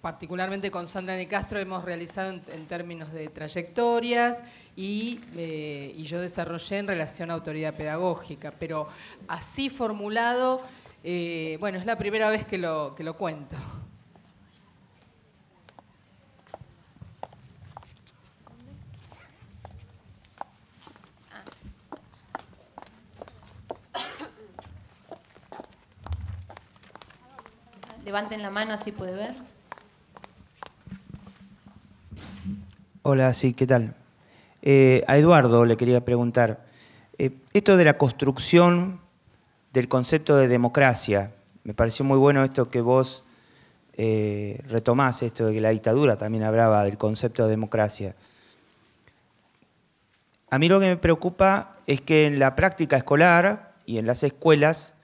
particularmente con Sandra de Castro hemos realizado en, términos de trayectorias eh, y, yo desarrollé en relación a autoridad pedagógica, pero así formulado, eh, bueno, es la primera vez que lo, que lo cuento. Levanten la mano así puede ver. Hola, sí, ¿qué tal? Eh, a Eduardo le quería preguntar, eh, esto de la construcción del concepto de democracia, me pareció muy bueno esto que vos eh, retomás, esto de que la dictadura también hablaba del concepto de democracia. A mí lo que me preocupa es que en la práctica escolar y en las escuelas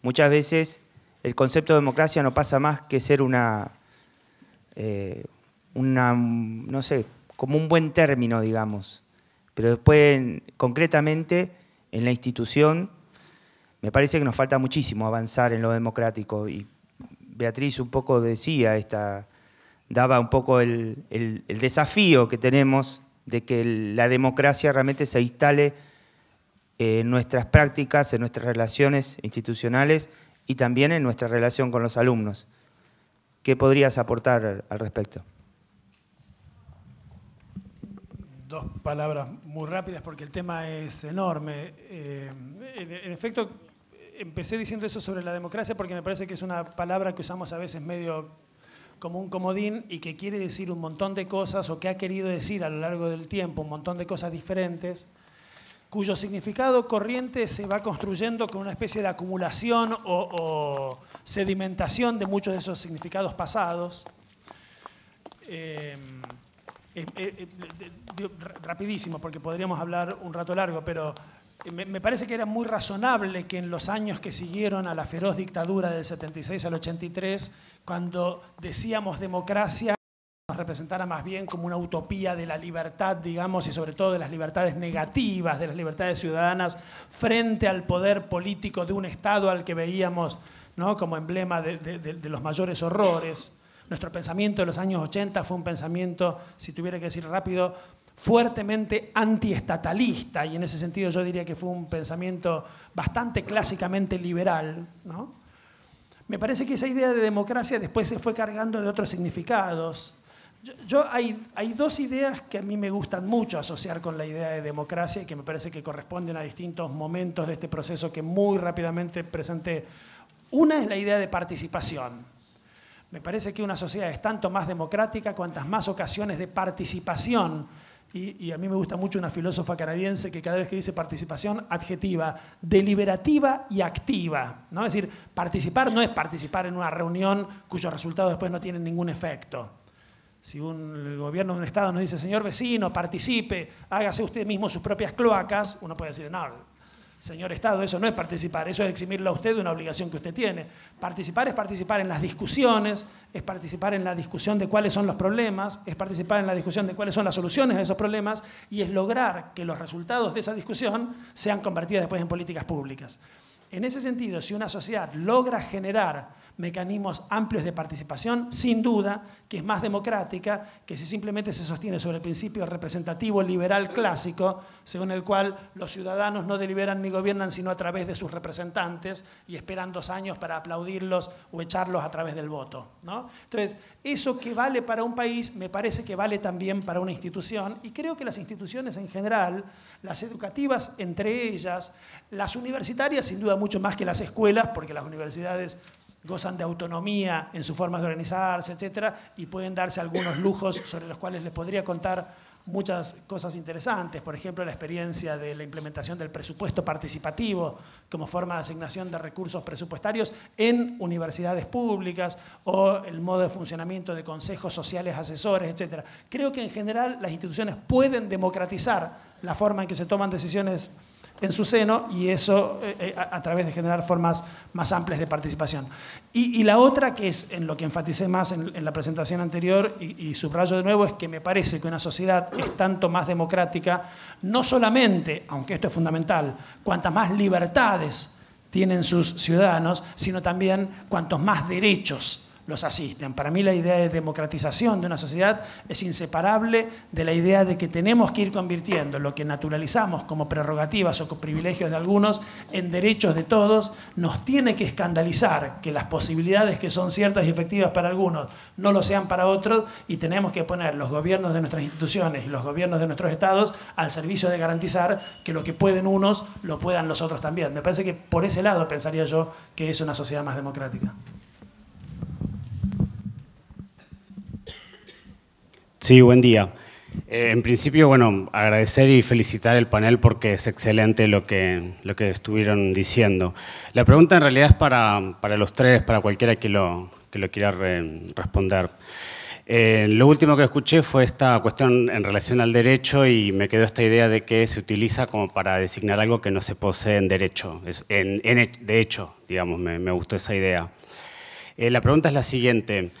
muchas veces el concepto de democracia no pasa más que ser una, eh, una no sé, como un buen término, digamos. Pero después, concretamente, en la institución, me parece que nos falta muchísimo avanzar en lo democrático. Y Beatriz un poco decía esta daba un poco el, desafío que tenemos de que la democracia realmente se instale en nuestras prácticas, en nuestras relaciones institucionales y también en nuestra relación con los alumnos. ¿Qué podrías aportar al respecto? Dos palabras muy rápidas porque el tema es enorme. Eh, en, efecto, empecé diciendo eso sobre la democracia porque me parece que es una palabra que usamos a veces medio como un comodín y que quiere decir un montón de cosas o que ha querido decir a lo largo del tiempo un montón de cosas diferentes cuyo significado corriente se va construyendo con una especie de acumulación o, sedimentación de muchos de esos significados pasados. Eh, eh, eh, rapidísimo, porque podríamos hablar un rato largo, pero me, parece que era muy razonable que en los años que siguieron a la feroz dictadura del 76 al 83, cuando decíamos democracia, representara más bien como una utopía de la libertad, digamos, y sobre todo de las libertades negativas, de las libertades ciudadanas, frente al poder político de un Estado al que veíamos ¿no? como emblema de, los mayores horrores. Nuestro pensamiento de los años 80 fue un pensamiento, si tuviera que decir rápido, fuertemente antiestatalista, y en ese sentido yo diría que fue un pensamiento bastante clásicamente liberal. Me parece que esa idea de democracia después se fue cargando de otros significados. Yo, hay, hay, dos ideas que a mí me gustan mucho asociar con la idea de democracia y que me parece que corresponden a distintos momentos de este proceso que muy rápidamente presenté. Una es la idea de participación. Me parece que una sociedad es tanto más democrática cuantas más ocasiones de participación. Y, y, a mí me gusta mucho una filósofa canadiense que cada vez que dice participación, adjetiva, deliberativa y activa. ¿no? Es decir, participar no es participar en una reunión cuyos resultados después no tienen ningún efecto si un, gobierno de un Estado nos dice, señor vecino, participe, hágase usted mismo sus propias cloacas, uno puede decir, no, señor Estado, eso no es participar, eso es eximirle a usted de una obligación que usted tiene. Participar es participar en las discusiones, es participar en la discusión de cuáles son los problemas, es participar en la discusión de cuáles son las soluciones a esos problemas y es lograr que los resultados de esa discusión sean convertidos después en políticas públicas. En ese sentido, si una sociedad logra generar mecanismos amplios de participación, sin duda que es más democrática que si simplemente se sostiene sobre el principio representativo liberal clásico, según el cual los ciudadanos no deliberan ni gobiernan sino a través de sus representantes y esperan dos años para aplaudirlos o echarlos a través del voto. ¿no? Entonces, eso que vale para un país me parece que vale también para una institución y creo que las instituciones en general, las educativas entre ellas, las universitarias sin duda mucho más que las escuelas, porque las universidades gozan de autonomía en su forma de organizarse, etcétera, y pueden darse algunos lujos sobre los cuales les podría contar muchas cosas interesantes, por ejemplo, la experiencia de la implementación del presupuesto participativo como forma de asignación de recursos presupuestarios en universidades públicas o el modo de funcionamiento de consejos sociales asesores, etcétera. Creo que en general las instituciones pueden democratizar la forma en que se toman decisiones en su seno y eso eh, eh, a, través de generar formas más amplias de participación. Y, la otra, que es en lo que enfaticé más en, la presentación anterior y, y, subrayo de nuevo, es que me parece que una sociedad es tanto más democrática, no solamente, aunque esto es fundamental, cuantas más libertades tienen sus ciudadanos, sino también cuantos más derechos los asisten. Para mí la idea de democratización de una sociedad es inseparable de la idea de que tenemos que ir convirtiendo lo que naturalizamos como prerrogativas o privilegios de algunos en derechos de todos. Nos tiene que escandalizar que las posibilidades que son ciertas y efectivas para algunos no lo sean para otros y tenemos que poner los gobiernos de nuestras instituciones y los gobiernos de nuestros estados al servicio de garantizar que lo que pueden unos lo puedan los otros también. Me parece que por ese lado pensaría yo que es una sociedad más democrática. Sí, buen día. Eh, en principio, bueno, agradecer y felicitar el panel porque es excelente lo que, lo que estuvieron diciendo. La pregunta en realidad es para, para los tres, para cualquiera que lo, que lo quiera responder. Eh, lo último que escuché fue esta cuestión en relación al derecho y me quedó esta idea de que se utiliza como para designar algo que no se posee en derecho, en, de hecho, digamos, me, me gustó esa idea. Eh, la pregunta es la siguiente.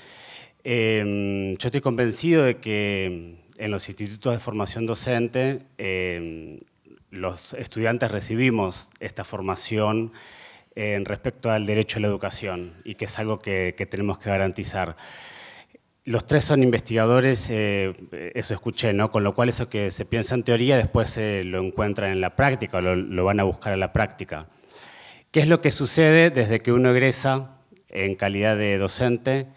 Em, yo estoy convencido de que en los institutos de formación docente em, los estudiantes recibimos esta formación en respecto al derecho a la educación y que es algo que, tenemos que garantizar. los tres son investigadores, eh, eso escuché, ¿no? Con lo cual eso que se piensa en teoría después lo encuentran en la práctica, o lo, van a buscar en la práctica. ¿Qué es lo que sucede desde que uno egresa en calidad de docente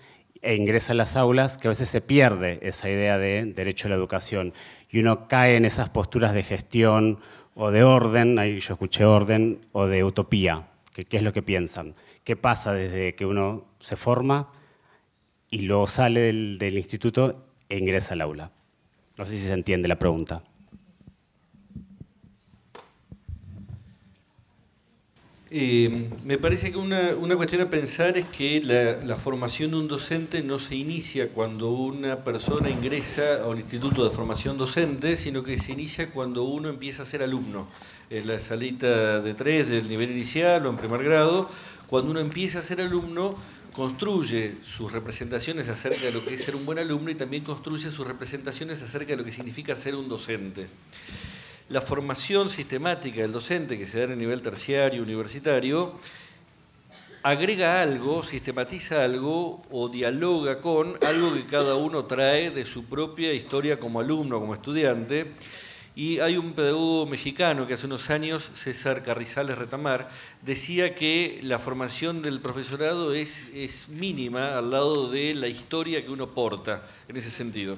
e ingresa a las aulas? Que a veces se pierde esa idea de derecho a la educación y uno cae en esas posturas de gestión o de orden, ahí yo escuché orden, o de utopía. ¿Qué, qué es lo que piensan? ¿Qué pasa desde que uno se forma y luego sale del, instituto e ingresa al aula. No sé si se entiende la pregunta. Eh, me parece que una, cuestión a pensar es que la, formación de un docente no se inicia cuando una persona ingresa a un instituto de formación docente, sino que se inicia cuando uno empieza a ser alumno. En la salita de tres del nivel inicial o en primer grado, cuando uno empieza a ser alumno, construye sus representaciones acerca de lo que es ser un buen alumno y también construye sus representaciones acerca de lo que significa ser un docente. La formación sistemática del docente que se da en el nivel terciario, universitario, agrega algo, sistematiza algo o dialoga con algo que cada uno trae de su propia historia como alumno, como estudiante, y hay un pedagogo mexicano que hace unos años, César Carrizales Retamar, decía que la formación del profesorado es, es mínima al lado de la historia que uno porta en ese sentido.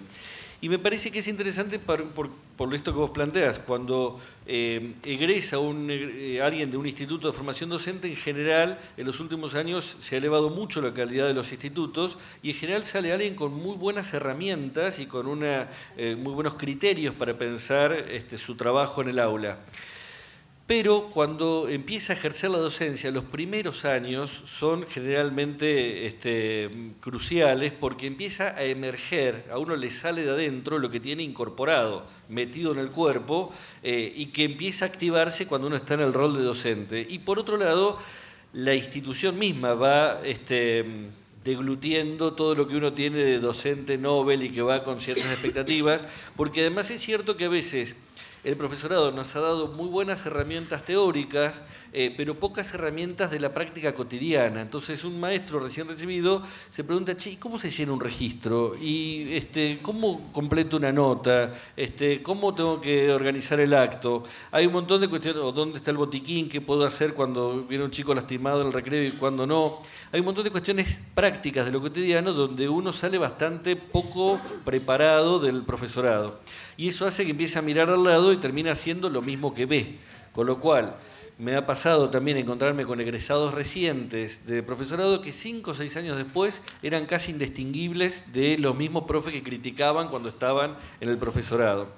Y me parece que es interesante por, por, esto que vos planteas. Cuando eh, egresa un, eh, alguien de un instituto de formación docente, en general, en los últimos años se ha elevado mucho la calidad de los institutos y en general sale alguien con muy buenas herramientas y con una, eh, muy buenos criterios para pensar este, su trabajo en el aula. Pero cuando empieza a ejercer la docencia, los primeros años son generalmente este, cruciales porque empieza a emerger, a uno le sale de adentro lo que tiene incorporado, metido en el cuerpo, eh, y que empieza a activarse cuando uno está en el rol de docente. Y por otro lado, la institución misma va este, deglutiendo todo lo que uno tiene de docente Nobel y que va con ciertas expectativas, porque además es cierto que a veces el profesorado nos ha dado muy buenas herramientas teóricas, eh, pero pocas herramientas de la práctica cotidiana. Entonces un maestro recién recibido se pregunta, che, ¿cómo se llena un registro? ¿Y este, cómo completo una nota? Este, ¿Cómo tengo que organizar el acto? Hay un montón de cuestiones, o dónde está el botiquín, qué puedo hacer cuando viene un chico lastimado en el recreo y cuando no. Hay un montón de cuestiones prácticas de lo cotidiano donde uno sale bastante poco preparado del profesorado y eso hace que empiece a mirar al lado y termina haciendo lo mismo que ve. Con lo cual, me ha pasado también encontrarme con egresados recientes de profesorado que cinco o seis años después eran casi indistinguibles de los mismos profes que criticaban cuando estaban en el profesorado.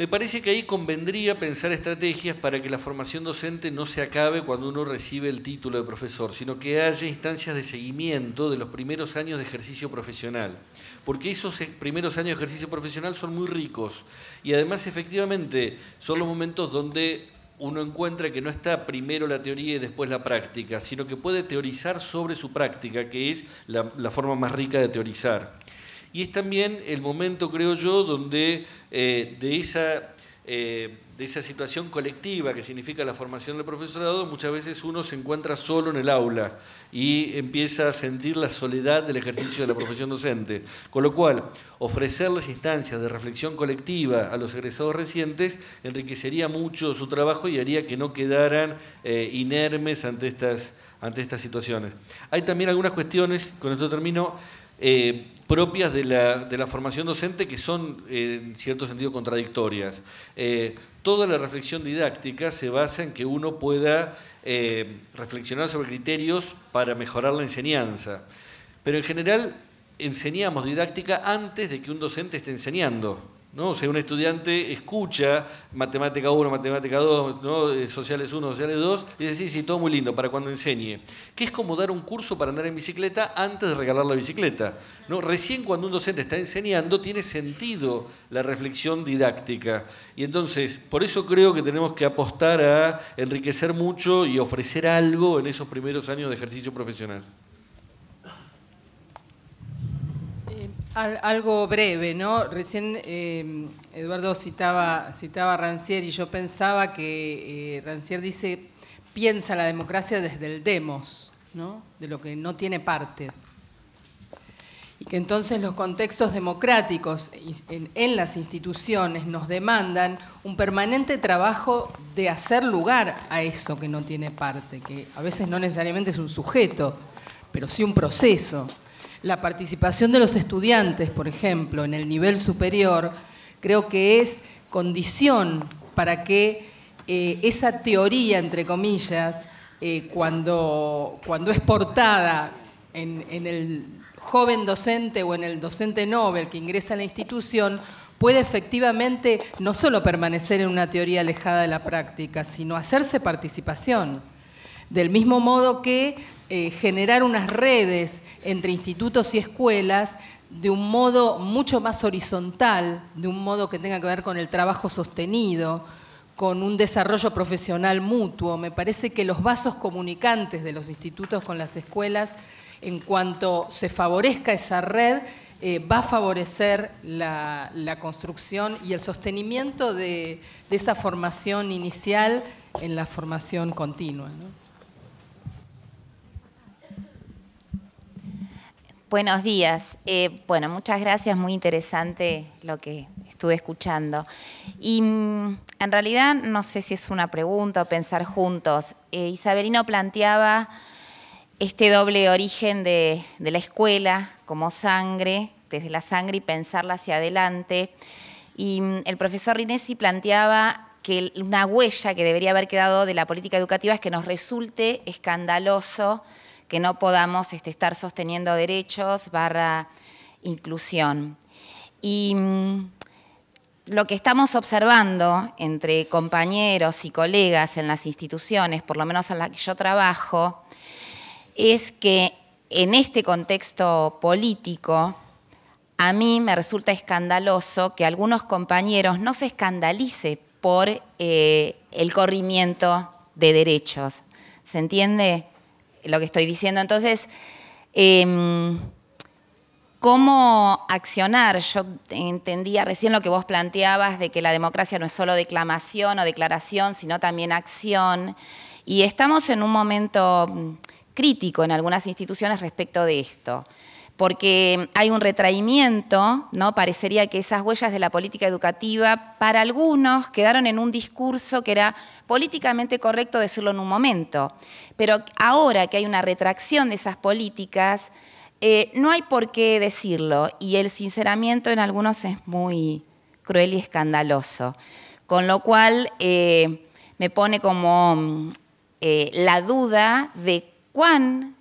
Me parece que ahí convendría pensar estrategias para que la formación docente no se acabe cuando uno recibe el título de profesor, sino que haya instancias de seguimiento de los primeros años de ejercicio profesional, porque esos primeros años de ejercicio profesional son muy ricos y además efectivamente son los momentos donde uno encuentra que no está primero la teoría y después la práctica, sino que puede teorizar sobre su práctica, que es la, la forma más rica de teorizar. Y es también el momento, creo yo, donde eh, de, esa, eh, de esa situación colectiva que significa la formación del profesorado, muchas veces uno se encuentra solo en el aula y empieza a sentir la soledad del ejercicio de la profesión docente. Con lo cual, ofrecerles instancias de reflexión colectiva a los egresados recientes enriquecería mucho su trabajo y haría que no quedaran eh, inermes ante estas, ante estas situaciones. Hay también algunas cuestiones, con esto termino, eh, propias de la, formación docente que son en cierto sentido contradictorias. Eh, toda la reflexión didáctica se basa en que uno pueda eh, reflexionar sobre criterios para mejorar la enseñanza, pero en general enseñamos didáctica antes de que un docente esté enseñando. ¿No? O un estudiante escucha matemática 1, matemática 2, ¿no? Eh, sociales 1, sociales 2, y dice, sí, sí, todo muy lindo para cuando enseñe. Que es como dar un curso para andar en bicicleta antes de regalar la bicicleta. ¿no? Recién cuando un docente está enseñando tiene sentido la reflexión didáctica. Y entonces, por eso creo que tenemos que apostar a enriquecer mucho y ofrecer algo en esos primeros años de ejercicio profesional. Algo breve, ¿no? Recién eh, Eduardo citaba, citaba a Rancière y yo pensaba que eh, Rancière dice, piensa la democracia desde el demos, ¿no? De lo que no tiene parte. y que entonces los contextos democráticos en, las instituciones nos demandan un permanente trabajo de hacer lugar a eso que no tiene parte, que a veces no necesariamente es un sujeto, pero sí un proceso. La participación de los estudiantes, por ejemplo, en el nivel superior, creo que es condición para que eh, esa teoría, entre comillas, eh, cuando, cuando es portada en, en el joven docente o en el docente Nobel que ingresa a la institución puede efectivamente no solo permanecer en una teoría alejada de la práctica, sino hacerse participación. Del mismo modo que eh, generar unas redes entre institutos y escuelas de un modo mucho más horizontal, de un modo que tenga que ver con el trabajo sostenido, con un desarrollo profesional mutuo. Me parece que los vasos comunicantes de los institutos con las escuelas en cuanto se favorezca esa red, eh, va a favorecer la, construcción y el sostenimiento de, esa formación inicial en la formación continua. Buenos días. Eh, bueno, muchas gracias, muy interesante lo que estuve escuchando. Y mm, en realidad no sé si es una pregunta o pensar juntos. Eh, Isabelino planteaba este doble origen de, la escuela como sangre, desde la sangre y pensarla hacia adelante. Y mm, el profesor Rinesi planteaba que una huella que debería haber quedado de la política educativa es que nos resulte escandaloso que no podamos este, estar sosteniendo derechos barra inclusión. Y mm, lo que estamos observando entre compañeros y colegas en las instituciones, por lo menos en las que yo trabajo, es que en este contexto político, a mí me resulta escandaloso que algunos compañeros no se escandalice por eh, el corrimiento de derechos. ¿Se entiende lo que estoy diciendo? Entonces, em, ¿cómo accionar? Yo entendía recién lo que vos planteabas de que la democracia no es solo declamación o declaración, sino también acción. Y estamos en un momento crítico en algunas instituciones respecto de esto porque hay un retraimiento, ¿no? Parecería que esas huellas de la política educativa, para algunos, quedaron en un discurso que era políticamente correcto decirlo en un momento. Pero ahora que hay una retracción de esas políticas, eh, no hay por qué decirlo. Y el sinceramiento en algunos es muy cruel y escandaloso. Con lo cual eh, me pone como eh, la duda de cuán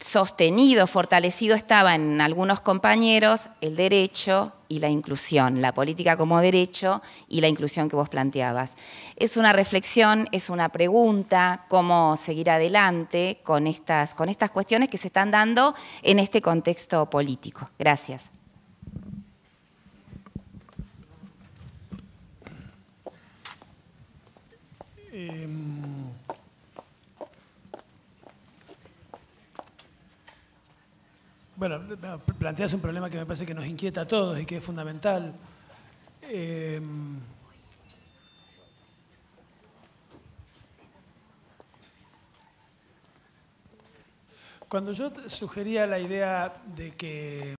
sostenido, fortalecido estaba en algunos compañeros el derecho y la inclusión, la política como derecho y la inclusión que vos planteabas. Es una reflexión, es una pregunta, cómo seguir adelante con estas, con estas cuestiones que se están dando en este contexto político. Gracias. Em, Bueno, planteas un problema que me parece que nos inquieta a todos y que es fundamental. Em, cuando yo sugería la idea de que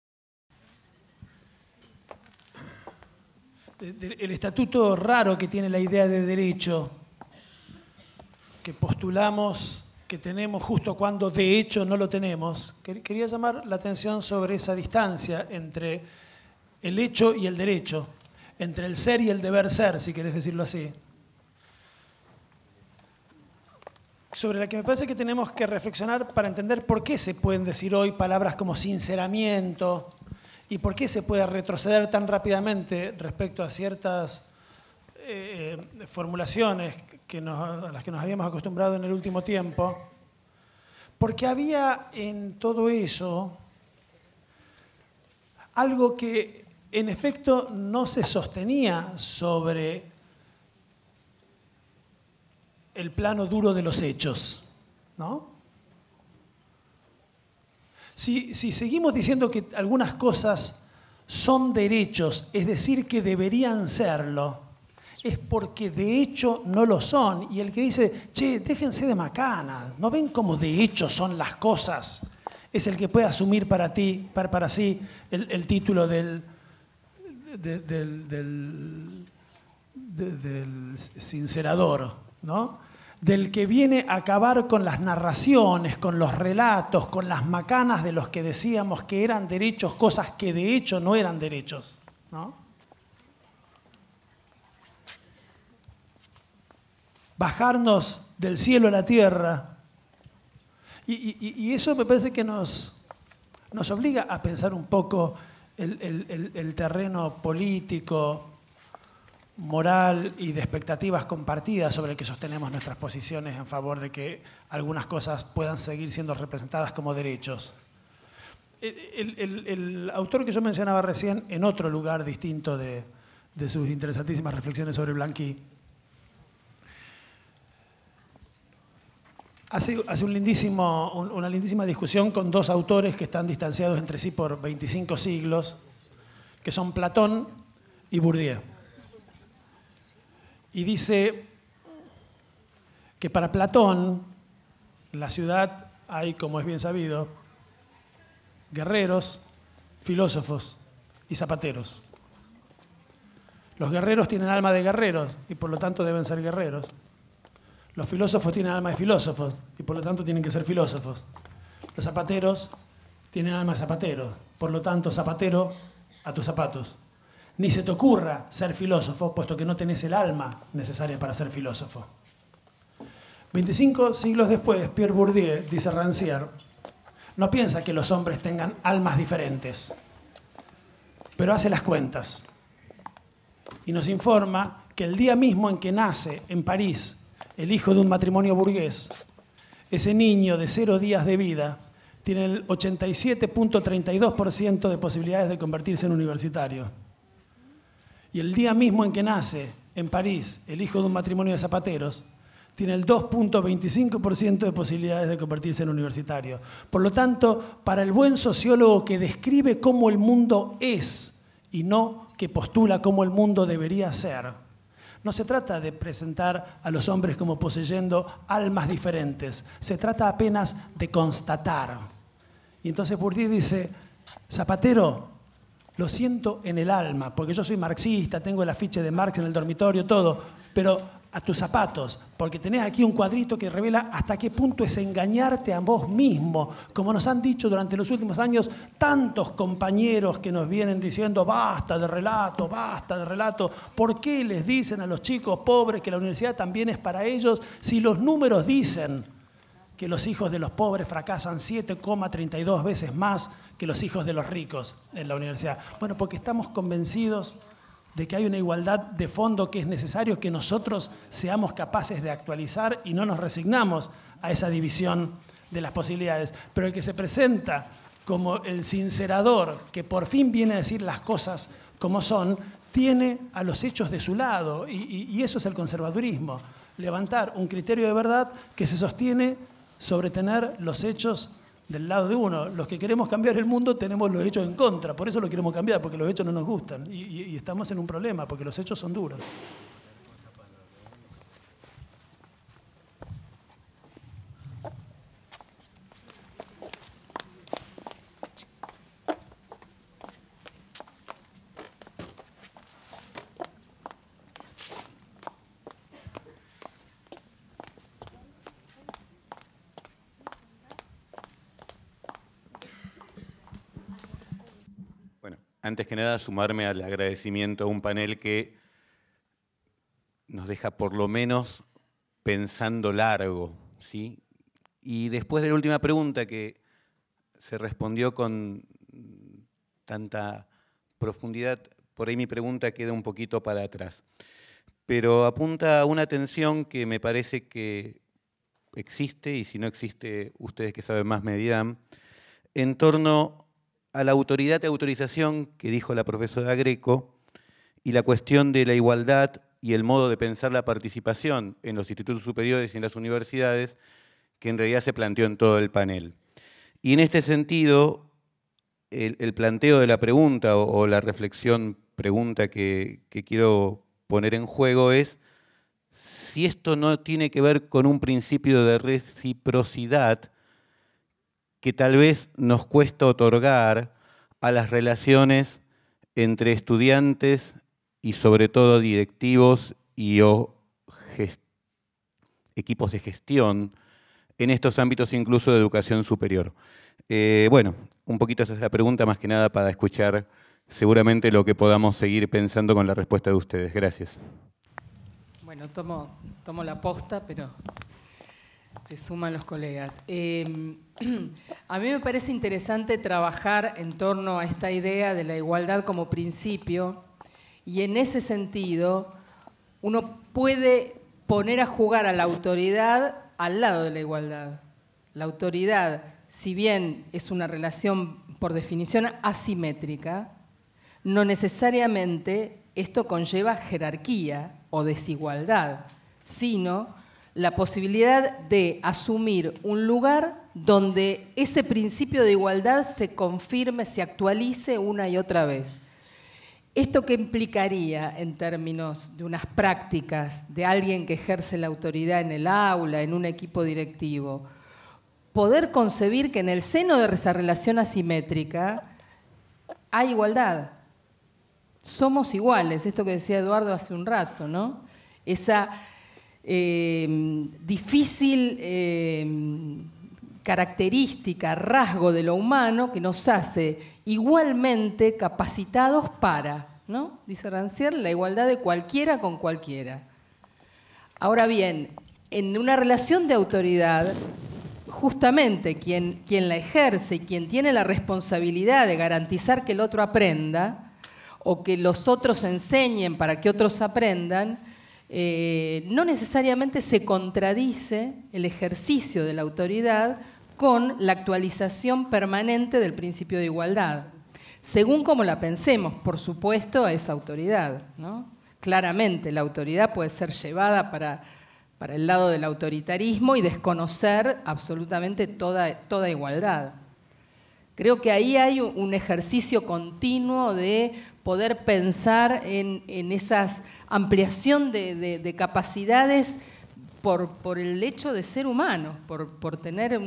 el estatuto raro que tiene la idea de derecho, que postulamos que tenemos justo cuando de hecho no lo tenemos, quería llamar la atención sobre esa distancia entre el hecho y el derecho, entre el ser y el deber ser, si querés decirlo así. Sobre la que me parece que tenemos que reflexionar para entender por qué se pueden decir hoy palabras como sinceramiento y por qué se puede retroceder tan rápidamente respecto a ciertas eh, formulaciones que a las que nos habíamos acostumbrado en el último tiempo, porque había en todo eso algo que en efecto no se sostenía sobre el plano duro de los hechos. ¿no? Si seguimos diciendo que algunas cosas son derechos, es decir, que deberían serlo, es porque de hecho no lo son. Y el que dice, che, déjense de macana, ¿no ven cómo de hecho son las cosas? es el que puede asumir para ti, para, sí, el, título del, del, del, sincerador, ¿no? del que viene a acabar con las narraciones, con los relatos, con las macanas de los que decíamos que eran derechos, cosas que de hecho no eran derechos. ¿no? Bajarnos del cielo a la tierra. Y, eso me parece que nos, nos, obliga a pensar un poco el terreno político, moral y de expectativas compartidas sobre el que sostenemos nuestras posiciones en favor de que algunas cosas puedan seguir siendo representadas como derechos. El, autor que yo mencionaba recién, en otro lugar distinto de, sus interesantísimas reflexiones sobre Blanqui, hace, hace un lindísimo, una lindísima discusión con dos autores que están distanciados entre sí por 25 siglos, que son Platón y Bourdieu y dice que para Platón, la ciudad hay, como es bien sabido, guerreros, filósofos y zapateros. Los guerreros tienen alma de guerreros y por lo tanto deben ser guerreros. Los filósofos tienen alma de filósofos y por lo tanto tienen que ser filósofos. Los zapateros tienen alma de zapateros, por lo tanto zapatero a tus zapatos ni se te ocurra ser filósofo, puesto que no tenés el alma necesaria para ser filósofo. 25 siglos después, Pierre Bourdieu, dice Rancière, no piensa que los hombres tengan almas diferentes, pero hace las cuentas. Y nos informa que el día mismo en que nace en París el hijo de un matrimonio burgués, ese niño de cero días de vida tiene el 87.32% de posibilidades de convertirse en universitario. Y el día mismo en que nace en París el hijo de un matrimonio de zapateros, tiene el 2.25% de posibilidades de convertirse en universitario. Por lo tanto, para el buen sociólogo que describe cómo el mundo es y no que postula cómo el mundo debería ser, no se trata de presentar a los hombres como poseyendo almas diferentes, se trata apenas de constatar. Y entonces Bourdieu dice, Zapatero, lo siento en el alma, porque yo soy marxista, tengo el afiche de Marx en el dormitorio, todo, pero a tus zapatos, porque tenés aquí un cuadrito que revela hasta qué punto es engañarte a vos mismo, como nos han dicho durante los últimos años tantos compañeros que nos vienen diciendo basta de relato, basta de relato, ¿por qué les dicen a los chicos pobres que la universidad también es para ellos si los números dicen que los hijos de los pobres fracasan 7,32 veces más que los hijos de los ricos en la universidad? Bueno, porque estamos convencidos de que hay una igualdad de fondo que es necesario que nosotros seamos capaces de actualizar y no nos resignamos a esa división de las posibilidades. Pero el que se presenta como el sincerador, que por fin viene a decir las cosas como son, tiene a los hechos de su lado. Y, y eso es el conservadurismo. Levantar un criterio de verdad que se sostiene sobre tener los hechos del lado de uno. Los que queremos cambiar el mundo tenemos los hechos en contra, por eso lo queremos cambiar, porque los hechos no nos gustan y, y estamos en un problema, porque los hechos son duros. Antes que nada, sumarme al agradecimiento a un panel que nos deja por lo menos pensando largo. ¿sí? Y después de la última pregunta que se respondió con tanta profundidad, por ahí mi pregunta queda un poquito para atrás. Pero apunta a una tensión que me parece que existe, y si no existe, ustedes que saben más me dirán, en torno a la autoridad de autorización que dijo la profesora Greco y la cuestión de la igualdad y el modo de pensar la participación en los institutos superiores y en las universidades que en realidad se planteó en todo el panel. Y en este sentido, el, planteo de la pregunta o, la reflexión pregunta que, que quiero poner en juego es si esto no tiene que ver con un principio de reciprocidad que tal vez nos cuesta otorgar a las relaciones entre estudiantes y sobre todo directivos y o equipos de gestión en estos ámbitos incluso de educación superior. Eh, bueno, un poquito esa es la pregunta, más que nada para escuchar seguramente lo que podamos seguir pensando con la respuesta de ustedes. Gracias. Bueno, tomo, tomo la posta, pero se suman los colegas. Em, a mí me parece interesante trabajar en torno a esta idea de la igualdad como principio y en ese sentido uno puede poner a jugar a la autoridad al lado de la igualdad. La autoridad, si bien es una relación por definición asimétrica, no necesariamente esto conlleva jerarquía o desigualdad, sino la posibilidad de asumir un lugar donde ese principio de igualdad se confirme, se actualice una y otra vez. ¿Esto qué implicaría en términos de unas prácticas de alguien que ejerce la autoridad en el aula, en un equipo directivo? Poder concebir que en el seno de esa relación asimétrica hay igualdad. Somos iguales, esto que decía Eduardo hace un rato, ¿no? Esa eh, difícil eh, característica, rasgo de lo humano que nos hace igualmente capacitados para, ¿no? Dice Rancière, la igualdad de cualquiera con cualquiera. Ahora bien, en una relación de autoridad, justamente quien, quien la ejerce y quien tiene la responsabilidad de garantizar que el otro aprenda, o que los otros enseñen para que otros aprendan, eh, no necesariamente se contradice el ejercicio de la autoridad con la actualización permanente del principio de igualdad, según como la pensemos, por supuesto, a esa autoridad. Claramente, la autoridad puede ser llevada para, para, el lado del autoritarismo y desconocer absolutamente toda, toda igualdad. Creo que ahí hay un ejercicio continuo de poder pensar en, esa ampliación de, de capacidades por, el hecho de ser humano, por, tener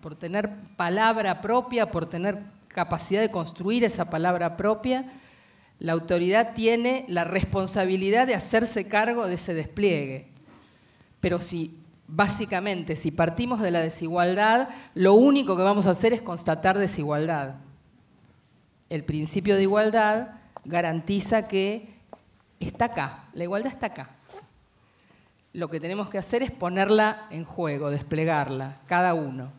por tener palabra propia, por tener capacidad de construir esa palabra propia, la autoridad tiene la responsabilidad de hacerse cargo de ese despliegue. Pero si, básicamente, si partimos de la desigualdad, lo único que vamos a hacer es constatar desigualdad. El principio de igualdad garantiza que está acá, la igualdad está acá lo que tenemos que hacer es ponerla en juego, desplegarla, cada uno.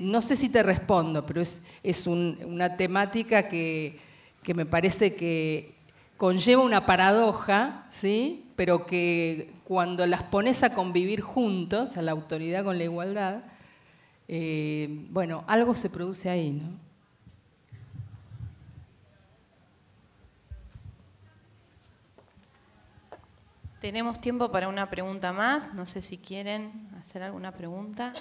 no sé si te respondo, pero es, una temática que, me parece que conlleva una paradoja, ¿sí? pero que cuando las pones a convivir juntos, a la autoridad con la igualdad, eh, bueno, algo se produce ahí, ¿no? Tenemos tiempo para una pregunta más. No sé si quieren hacer alguna pregunta.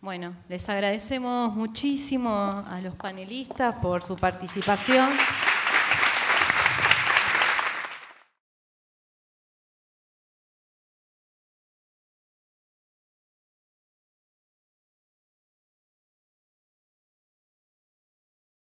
Bueno, les agradecemos muchísimo a los panelistas por su participación.